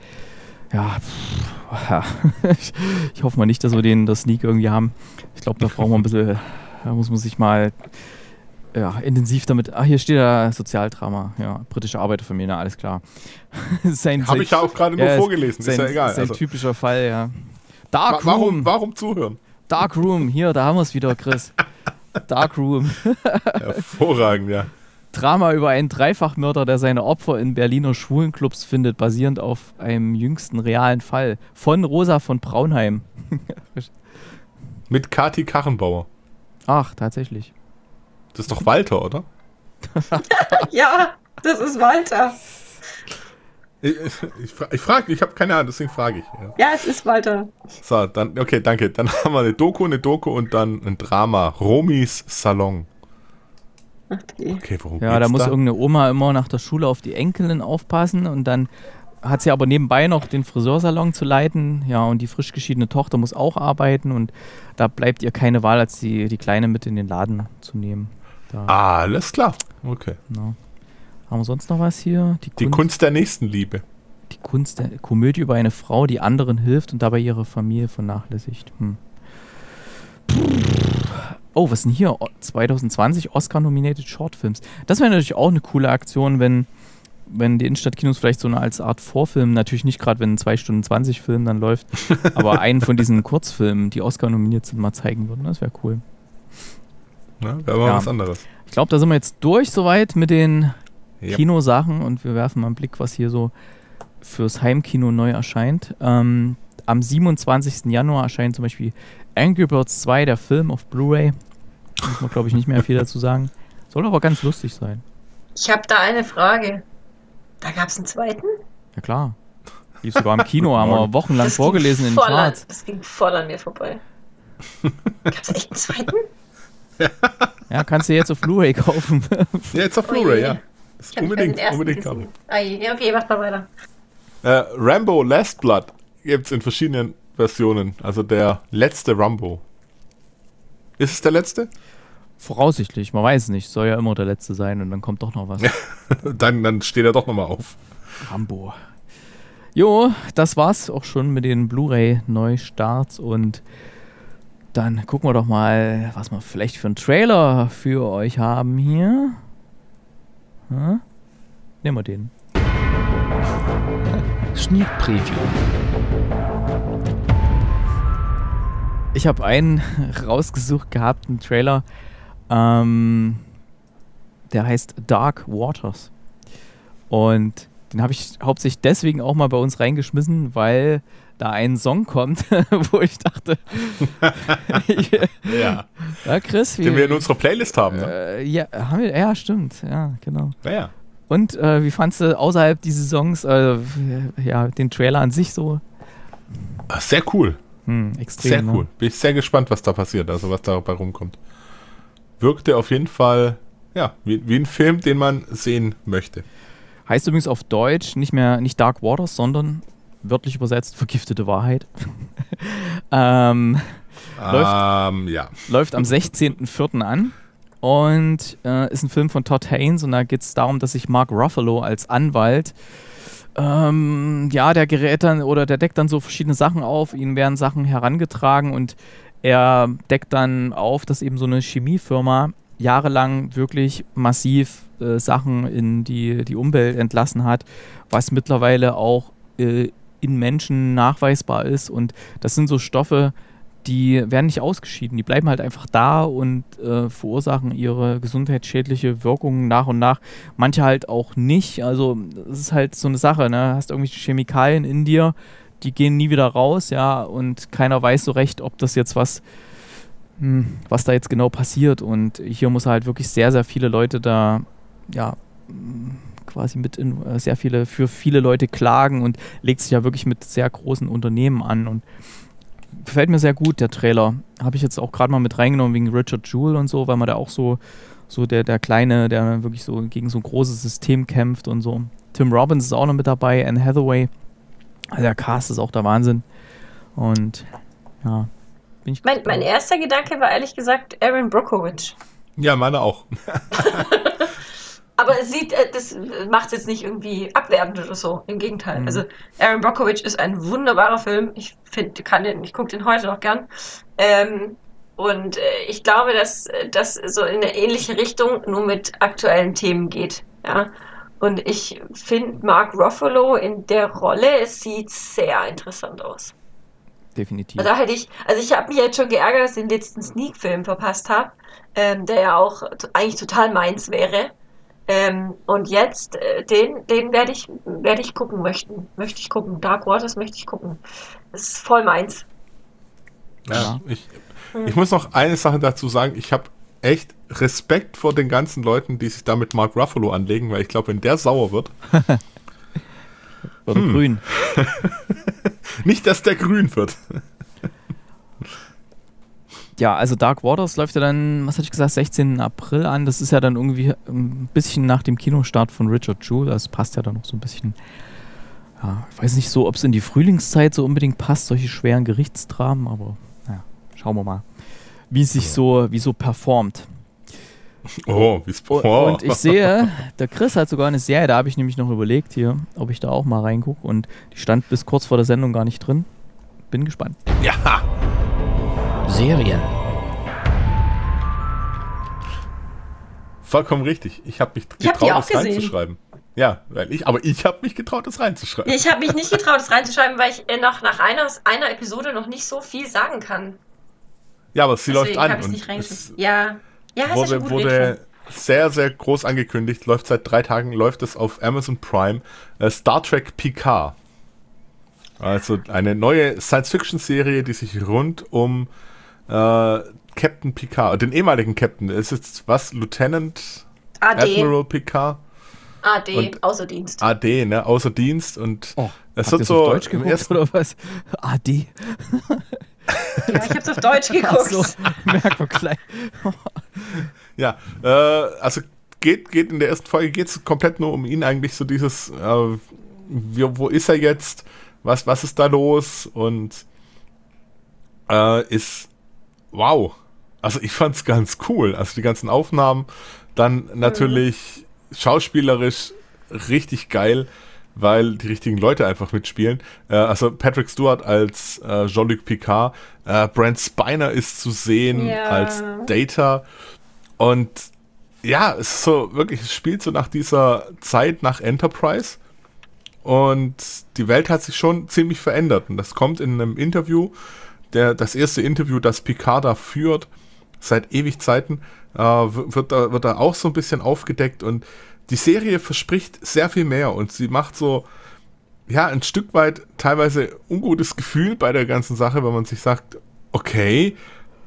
ja, pff, ja. ich, ich hoffe mal nicht, dass wir den das Sneak irgendwie haben. Ich glaube, da brauchen wir ein bisschen, da muss man sich mal ja, intensiv damit. Ah, hier steht da Sozialdrama. Ja, britische Arbeiterfamilie, alles klar. sein, Habe ich ja auch gerade nur ja, vorgelesen. sein, ist ja egal. Sein Also, typischer Fall, ja. wa Dark warum, Room. warum zuhören? Dark Room. Hier, da haben wir es wieder, Chris. Dark Room. Hervorragend, ja. Drama über einen Dreifachmörder, der seine Opfer in Berliner Schwulenclubs findet, basierend auf einem jüngsten realen Fall. Von Rosa von Braunheim. Mit Kati Karrenbauer. Ach, tatsächlich. Das ist doch Walter, oder? Ja, das ist Walter. Ich, ich, ich frage, ich habe keine Ahnung, deswegen frage ich. Ja. Ja, es ist Walter. So, dann, okay, danke. Dann haben wir eine Doku, eine Doku und dann ein Drama. Romis Salon. Ach, die. Okay, worum Ja, da muss irgendeine Oma immer nach der Schule auf die Enkelin aufpassen und dann hat sie aber nebenbei noch den Friseursalon zu leiten. Ja, und die frisch geschiedene Tochter muss auch arbeiten und da bleibt ihr keine Wahl, als die, die Kleine mit in den Laden zu nehmen. Da, Alles klar. Okay. genau. Haben wir sonst noch was hier? Die Kunst der Nächstenliebe. Die Kunst der Komödie über eine Frau, die anderen hilft und dabei ihre Familie vernachlässigt. Hm. Oh, was ist denn hier? O- 2020 Oscar-nominated Shortfilms. Das wäre natürlich auch eine coole Aktion, wenn, wenn die Innenstadtkinos vielleicht so eine als Art Vorfilm, natürlich nicht gerade, wenn ein 2 Stunden 20 Film dann läuft, aber einen von diesen Kurzfilmen, die Oscar nominiert sind, mal zeigen würden. Das wäre cool. Ne? Wäre mal Ja. was anderes. Ich glaube, da sind wir jetzt durch soweit mit den Ja. Kinosachen und wir werfen mal einen Blick, was hier so fürs Heimkino neu erscheint. Ähm, am 27. Januar erscheint zum Beispiel Angry Birds 2, der Film auf Blu-ray. Muss man, glaube ich, nicht mehr viel dazu sagen. Soll aber ganz lustig sein. Ich habe da eine Frage. Da gab es einen zweiten? Ja klar. Lief sogar im Kino, haben wir wochenlang Das vorgelesen in Charts. Das ging voll an mir vorbei. Gab es echt einen zweiten? Ja, kannst du jetzt auf Blu-ray kaufen. Ja, jetzt auf. Blu-ray, ja. Ist Ich hab unbedingt, unbedingt kaufen. Ja, okay, mach mal weiter. Äh, Rambo Last Blood gibt es in verschiedenen Versionen. Also der letzte Rambo. Ist es der letzte? Voraussichtlich, man weiß es nicht. Soll ja immer der letzte sein und dann kommt doch noch was. dann, dann steht er doch nochmal auf. Rambo. Jo, das war's auch schon mit den Blu-ray-Neustarts und dann gucken wir doch mal, was wir vielleicht für einen Trailer für euch haben hier. Hm? Nehmen wir den. Sneak Preview. Ich habe einen rausgesucht gehabt, einen Trailer. Ähm, der heißt Dark Waters. Und den habe ich hauptsächlich deswegen auch mal bei uns reingeschmissen, weil da ein Song kommt, wo ich dachte, Ja. ja Chris, wie, Den wir in unserer Playlist haben, ne? äh, ja, haben wir, ja, stimmt, ja, genau. Naja. Und äh, wie fandst du außerhalb dieses Songs, äh, ja, den Trailer an sich so? Ah, Sehr cool. Hm, extrem. Sehr ne? cool. Bin ich sehr gespannt, was da passiert, also was dabei rumkommt. Wirkte auf jeden Fall, ja, wie, wie ein Film, den man sehen möchte. Heißt übrigens auf Deutsch nicht mehr nicht Dark Waters, sondern wörtlich übersetzt vergiftete Wahrheit. ähm, Läuft- Ähm, ja. läuft am 16.04. an. und äh, ist ein Film von Todd Haynes und da geht es darum, dass sich Mark Ruffalo als Anwalt ähm, ja, der gerät dann oder der deckt dann so verschiedene Sachen auf, ihnen werden Sachen herangetragen und er deckt dann auf, dass eben so eine Chemiefirma jahrelang wirklich massiv äh, Sachen in die, die Umwelt entlassen hat, was mittlerweile auch äh, in Menschen nachweisbar ist. Und das sind so Stoffe, die werden nicht ausgeschieden, die bleiben halt einfach da und äh, verursachen ihre gesundheitsschädliche Wirkungen nach und nach. Manche halt auch nicht. Also es ist halt so eine Sache, ne? Hast irgendwelche Chemikalien in dir, die gehen nie wieder raus, ja, und keiner weiß so recht, ob das jetzt was, hm, was da jetzt genau passiert. Und hier muss halt wirklich sehr, sehr viele Leute da, ja, quasi mit in, äh, sehr viele, für viele Leute klagen und legt sich ja wirklich mit sehr großen Unternehmen an und gefällt mir sehr gut, der Trailer. Habe ich jetzt auch gerade mal mit reingenommen wegen Richard Jewell und so, weil man da auch so, so der, der Kleine, der wirklich so gegen so ein großes System kämpft und so. Tim Robbins ist auch noch mit dabei, Anne Hathaway. Also der Cast ist auch der Wahnsinn. Und ja, bin ich mein, mein erster Gedanke war ehrlich gesagt Aaron Brockovich. Ja, meine auch. Aber es sieht, äh, das macht es jetzt nicht irgendwie abwertend oder so. Im Gegenteil. Mhm. Also Aaron Brockovich ist ein wunderbarer Film. Ich finde, kann den, ich gucke den heute noch gern. Ähm, und äh, ich glaube, dass das so in eine ähnliche Richtung nur mit aktuellen Themen geht. Ja. Und ich finde Mark Ruffalo in der Rolle, es sieht sehr interessant aus. Definitiv. Also da hätte ich, also ich habe mich jetzt schon geärgert, dass ich den letzten Sneak-Film verpasst habe, ähm, der ja auch eigentlich total meins wäre. Ähm, und jetzt, äh, den, den werde ich, werd ich gucken möchten. Möchte ich gucken. Dark Waters möchte ich gucken. Das ist voll meins. Ja, ich, ich muss noch eine Sache dazu sagen. Ich habe echt Respekt vor den ganzen Leuten, die sich da mit Mark Ruffalo anlegen, weil ich glaube, wenn der sauer wird. Oder hm. grün. Nicht, dass der grün wird ja, also Dark Waters läuft ja dann, was hatte ich gesagt, 16. April an. Das ist ja dann irgendwie ein bisschen nach dem Kinostart von Richard Jewell. Das passt ja dann noch so ein bisschen. Ja, ich weiß nicht so, ob es in die Frühlingszeit so unbedingt passt, solche schweren Gerichtsdramen, aber naja, schauen wir mal, wie es sich so, wie so performt. Oh, wie es performt. Und ich sehe, der Chris hat sogar eine Serie, da habe ich nämlich noch überlegt hier, ob ich da auch mal reingucke und die stand bis kurz vor der Sendung gar nicht drin. Bin gespannt. Ja, Serien. Vollkommen richtig. Ich habe mich getraut, das reinzuschreiben. Ja, weil ich, aber ich habe mich getraut, das reinzuschreiben. Ich habe mich nicht getraut, das reinzuschreiben, weil ich noch nach einer, einer Episode noch nicht so viel sagen kann. Ja, aber sie Deswegen läuft an. Und es ja, ja, wurde, ja wurde sehr, sehr groß angekündigt, läuft seit drei Tagen, läuft es auf Amazon Prime. Äh, Star Trek Picard. Also eine neue Science-Fiction-Serie, die sich rund um äh, Captain Picard, den ehemaligen Captain, ist jetzt was? Lieutenant AD. Admiral Picard? AD, und außer Dienst. AD, ne, außer Dienst und oh, es wird so auf Deutsch geguckt ersten, oder was? AD. ja, ich hab's auf Deutsch geguckt. So, gleich. ja, äh, also geht, geht in der ersten Folge geht's komplett nur um ihn eigentlich so dieses, äh, wie, wo ist er jetzt? Was, was ist da los? Und äh, ist wow. Also ich fand's ganz cool. Also die ganzen Aufnahmen, dann natürlich mhm. schauspielerisch richtig geil, weil die richtigen Leute einfach mitspielen. Äh, also Patrick Stewart als äh, Jean-Luc Picard, äh, Brent Spiner ist zu sehen ja. als Data und ja, es ist so wirklich, es spielt so nach dieser Zeit nach Enterprise und die Welt hat sich schon ziemlich verändert und das kommt in einem Interview der, das erste Interview, das Picard da führt, seit ewig Zeiten, äh, wird, da, wird da auch so ein bisschen aufgedeckt und die Serie verspricht sehr viel mehr und sie macht so, ja, ein Stück weit teilweise ungutes Gefühl bei der ganzen Sache, wenn man sich sagt, okay,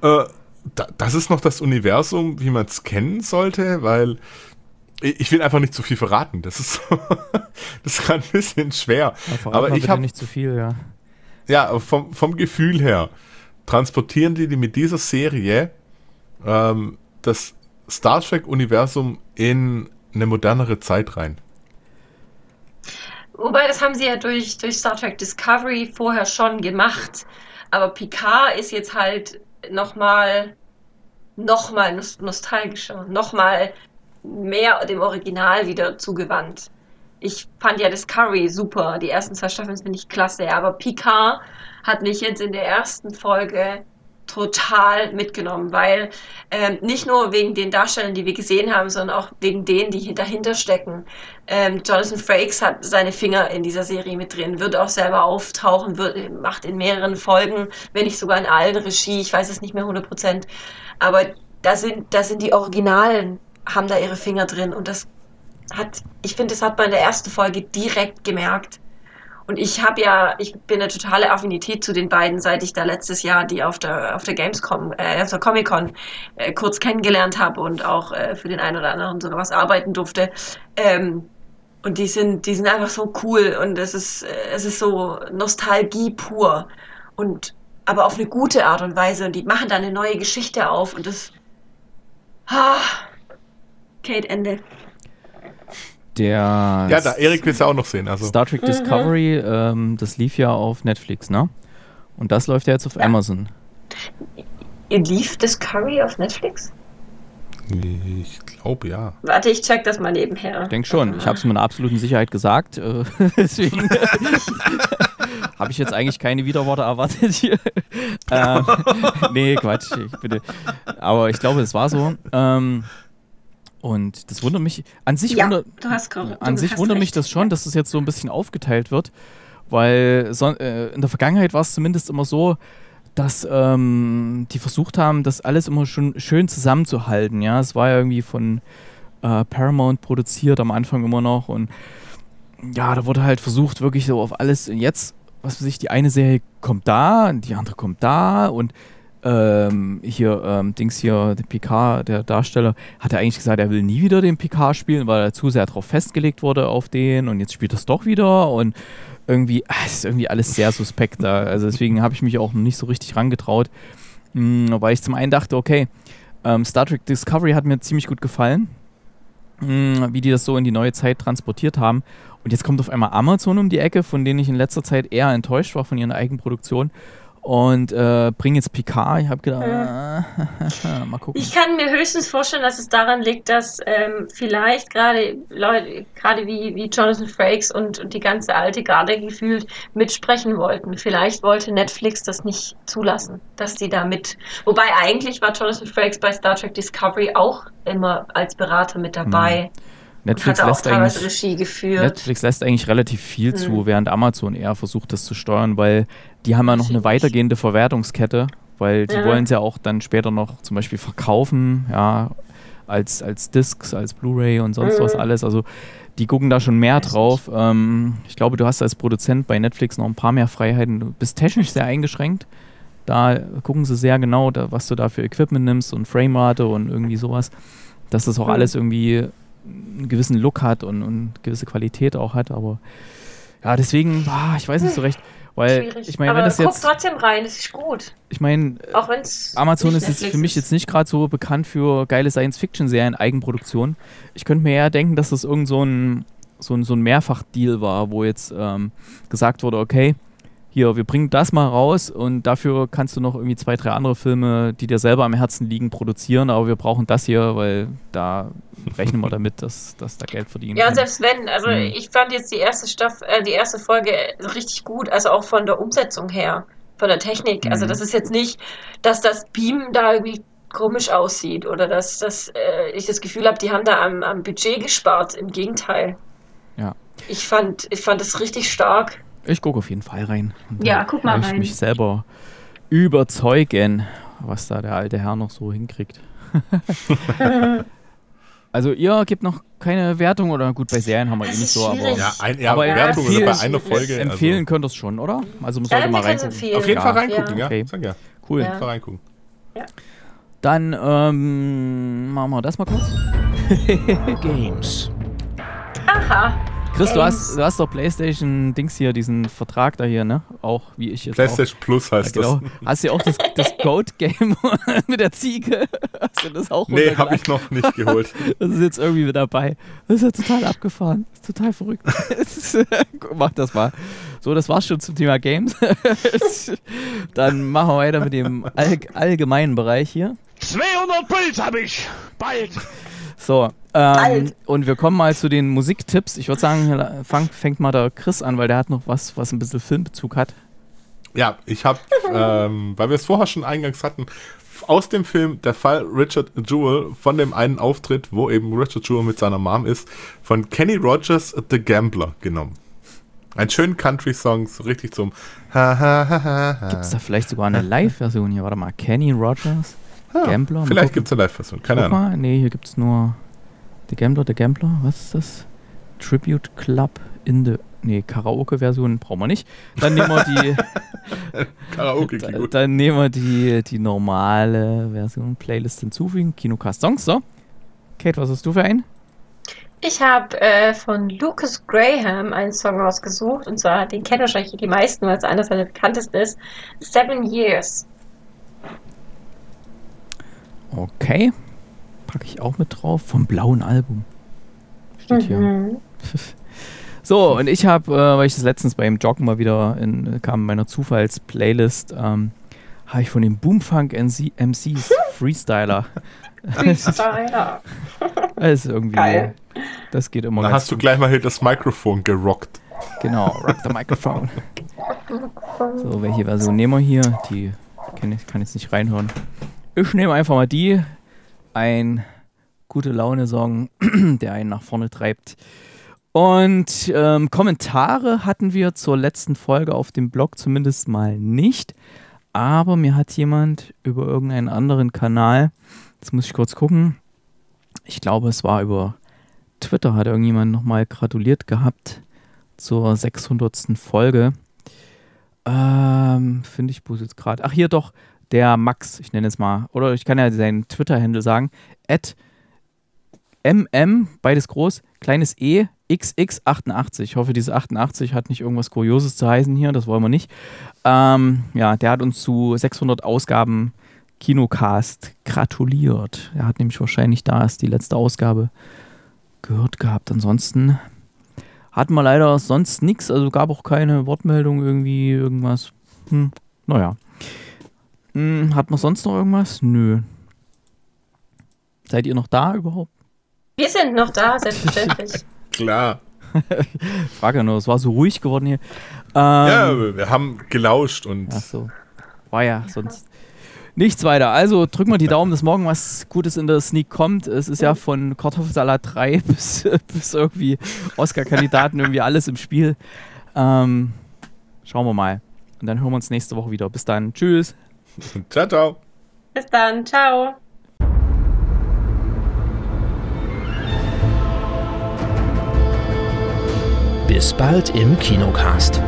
äh, da, das ist noch das Universum, wie man es kennen sollte, weil ich will einfach nicht zu viel verraten. Das ist, so, das ist ein bisschen schwer. Ja, aber ich habe nicht zu viel, ja ja, vom, vom Gefühl her transportieren die, mit dieser Serie ähm, das Star Trek-Universum in eine modernere Zeit rein. Wobei, das haben sie ja durch, durch Star Trek Discovery vorher schon gemacht. Aber Picard ist jetzt halt nochmal nochmal nostalgischer, nochmal mehr dem Original wieder zugewandt. Ich fand ja Discovery super, die ersten zwei Staffeln finde ich klasse, aber Picard hat mich jetzt in der ersten Folge total mitgenommen, weil ähm, nicht nur wegen den Darstellern, die wir gesehen haben, sondern auch wegen denen, die dahinter stecken. Ähm, Jonathan Frakes hat seine Finger in dieser Serie mit drin, wird auch selber auftauchen, wird, macht in mehreren Folgen, wenn nicht sogar in allen Regie, ich weiß es nicht mehr 100 Prozent, aber da sind, da sind die Originalen, haben da ihre Finger drin und das hat, ich finde, das hat man in der ersten Folge direkt gemerkt. Und ich habe ja, ich bin eine totale Affinität zu den beiden, seit ich da letztes Jahr die auf der auf der Gamescom, äh, auf der Comic Con äh, kurz kennengelernt habe und auch äh, für den einen oder anderen sogar was arbeiten durfte. Ähm, und die sind, die sind einfach so cool und es ist, äh, es ist so Nostalgie pur und aber auf eine gute Art und Weise und die machen da eine neue Geschichte auf und das. Ah, Kate Ende. Der Ja, da Erik will es ja auch noch sehen. Also. Star Trek Discovery, ähm, das lief ja auf Netflix, ne? Und das läuft ja jetzt auf Ja. Amazon. Ihr lief Discovery auf Netflix? Ich glaube ja. Warte, ich check das mal nebenher. Ich denke schon. Ich habe es mit einer absoluten Sicherheit gesagt. Äh, deswegen habe ich jetzt eigentlich keine Widerworte erwartet hier. ähm, nee, Quatsch. Ich bitte. Aber ich glaube, es war so. Ähm, und das wundert mich. An sich, Ja, wundert, du hast korrekt. an sich wundert mich recht. das schon, dass das jetzt so ein bisschen aufgeteilt wird. Weil so, äh, in der Vergangenheit war es zumindest immer so, dass ähm, die versucht haben, das alles immer schon schön zusammenzuhalten. Ja, es war ja irgendwie von äh, Paramount produziert am Anfang immer noch und ja, da wurde halt versucht, wirklich so auf alles. Und jetzt, was weiß ich, die eine Serie kommt da, und die andere kommt da und ähm, hier, ähm, Dings hier, der Picard, der Darsteller, hat er eigentlich gesagt, er will nie wieder den Picard spielen, weil er zu sehr darauf festgelegt wurde auf den und jetzt spielt er es doch wieder und irgendwie, es ist irgendwie alles sehr suspekt da. Also deswegen habe ich mich auch nicht so richtig rangetraut, mh, weil ich zum einen dachte, okay, ähm, Star Trek Discovery hat mir ziemlich gut gefallen, mh, wie die das so in die neue Zeit transportiert haben. Und jetzt kommt auf einmal Amazon um die Ecke, von denen ich in letzter Zeit eher enttäuscht war von ihrer Eigenproduktion. Und äh, bringen jetzt Picard. Ich habe gedacht, äh, mal gucken. Ich kann mir höchstens vorstellen, dass es daran liegt, dass ähm, vielleicht gerade Leute, gerade wie, wie Jonathan Frakes und, und die ganze alte Garde gefühlt mitsprechen wollten. Vielleicht wollte Netflix das nicht zulassen, dass die da mit. Wobei eigentlich war Jonathan Frakes bei Star Trek Discovery auch immer als Berater mit dabei. Und Netflix lässt. Netflix lässt eigentlich relativ viel zu, während Amazon eher versucht, das zu steuern, weil die haben ja noch eine weitergehende Verwertungskette, weil die Ja. wollen es ja auch dann später noch zum Beispiel verkaufen, ja, als, als Discs, als Blu-ray und sonst was Mhm. alles. Also die gucken da schon mehr drauf. Ähm, ich glaube, du hast als Produzent bei Netflix noch ein paar mehr Freiheiten. Du bist technisch sehr eingeschränkt. Da gucken sie sehr genau, da, was du da für Equipment nimmst und Framerate und irgendwie sowas. Dass das auch Mhm. alles irgendwie einen gewissen Look hat und, und gewisse Qualität auch hat, aber ja, deswegen, ah, ich weiß nicht so recht, weil Schwierig. ich meine, Aber wenn das jetzt, trotzdem rein, das ist gut. ich meine, Auch wenn es. Amazon ist jetzt für mich jetzt nicht gerade so bekannt für geile Science-Fiction-Serien, Eigenproduktion. Ich könnte mir eher denken, dass das irgend so ein, so ein, so ein Mehrfach-Deal war, wo jetzt ähm, gesagt wurde, okay, hier, wir bringen das mal raus und dafür kannst du noch irgendwie zwei, drei andere Filme, die dir selber am Herzen liegen, produzieren, aber wir brauchen das hier, weil da rechnen wir damit, dass, dass da Geld verdienen Ja, kann. selbst wenn, also Hm. ich fand jetzt die erste Staffel, äh, die erste Folge richtig gut, also auch von der Umsetzung her, von der Technik. Also Mhm. das ist jetzt nicht, dass das Beamen da irgendwie komisch aussieht oder dass, dass äh, ich das Gefühl habe, die haben da am, am Budget gespart. Im Gegenteil. Ja. Ich fand, ich fand es richtig stark. Ich gucke auf jeden Fall rein. Und Ja, guck mal kann ich rein. mich selber überzeugen, was da der alte Herr noch so hinkriegt. also ihr gebt noch keine Wertung oder gut, bei Serien haben wir eh Das nicht ist so, aber. Ja, ein, ja Aber Wertung empfehlen- oder bei einer Folge. empfehlen könnt ihr es schon, oder? Also muss Ja, heute wir mal reingucken. empfehlen. Also, auf jeden Fall Ja. reingucken, ja. Okay. Sag ja. Cool. Ja. Einfach reingucken. Dann ähm, machen wir das mal kurz. Games. Aha. Chris, du hast, du hast doch PlayStation Dings hier, diesen Vertrag da hier, ne? Auch wie ich jetzt. PlayStation Plus auch. heißt Ja, genau. das. Hast du ja auch das, das Goat-Game mit der Ziege? Hast du das auch Nee, habe ich noch nicht geholt. Das ist jetzt irgendwie mit dabei. Das ist ja total abgefahren. Das ist total verrückt. Mach das mal. So, das war's schon zum Thema Games. Dann machen wir weiter mit dem all allgemeinen Bereich hier. 200 Puls habe ich. Bald. So, ähm, und wir kommen mal zu den Musiktipps. Ich würde sagen, fang, fängt mal der Chris an, weil der hat noch was, was ein bisschen Filmbezug hat. Ja, ich habe, ähm, weil wir es vorher schon eingangs hatten, aus dem Film Der Fall Richard Jewell, von dem einen Auftritt, wo eben Richard Jewell mit seiner Mom ist, von Kenny Rogers The Gambler genommen. Ein schönen Country-Song, so richtig zum Ha ha ha ha ha. Gibt es da vielleicht sogar eine Live-Version hier? Warte mal, Kenny Rogers, Ja, Gambler? Mal Vielleicht gibt es eine Live-Version, keine Guck Ahnung. mal, nee, hier gibt es nur The Gambler, The Gambler, was ist das? Tribute Club in the, nee, Karaoke-Version brauchen wir nicht. Dann nehmen wir die, Karaoke da, gut. dann nehmen wir die, die normale Version, Playlist hinzufügen, Kinocast Songs, so. Kate, was hast du für einen? Ich habe äh, von Lucas Graham einen Song rausgesucht und zwar, den kennen wahrscheinlich die meisten, weil es einer seiner bekanntesten ist. Seven Years. Okay. Packe ich auch mit drauf. Vom blauen Album. Steht hier. Mhm. So, und ich habe, äh, weil ich das letztens beim Joggen mal wieder in, kam in meiner Zufalls-Playlist, ähm, habe ich von den Boomfunk MCs Freestyler. Freestyler. Das ist irgendwie, Geil. das geht immer Da hast du gleich mal hier das Mikrofon gerockt. Genau, Rock the Microphone. So, welche Version nehmen wir hier? Die kann ich kann jetzt nicht reinhören. Ich nehme einfach mal die. Ein gute Laune-Song, der einen nach vorne treibt. Und ähm, Kommentare hatten wir zur letzten Folge auf dem Blog zumindest mal nicht. Aber mir hat jemand über irgendeinen anderen Kanal, jetzt muss ich kurz gucken, ich glaube es war über Twitter, hat irgendjemand nochmal gratuliert gehabt zur 600. Folge. Ähm, finde ich bloß jetzt gerade. Ach, hier doch, der Max, ich nenne es mal. Oder ich kann ja seinen Twitter-Handle sagen. At MM, beides groß, kleines E, XX88. Ich hoffe, diese 88 hat nicht irgendwas Kurioses zu heißen hier, das wollen wir nicht. Ähm, ja, der hat uns zu 600 Ausgaben Kinocast gratuliert. Er hat nämlich wahrscheinlich da erst die letzte Ausgabe gehört gehabt. Ansonsten hatten wir leider sonst nichts, also gab auch keine Wortmeldung irgendwie, irgendwas. Hm, naja. Hm, hat man sonst noch irgendwas? Nö. Seid ihr noch da überhaupt? Wir sind noch da, selbstverständlich. Klar. Frage nur, es war so ruhig geworden hier. Ähm, Ja, wir haben gelauscht und Ach so. War ja sonst nichts weiter. Also drücken wir die Daumen, dass morgen was Gutes in der Sneak kommt. Es ist ja von Kartoffelsalat 3 bis, bis irgendwie Oscar-Kandidaten irgendwie alles im Spiel. Ähm, schauen wir mal. Und dann hören wir uns nächste Woche wieder. Bis dann. Tschüss. ciao, ciao. Bis dann, ciao. Bis bald im Kinocast.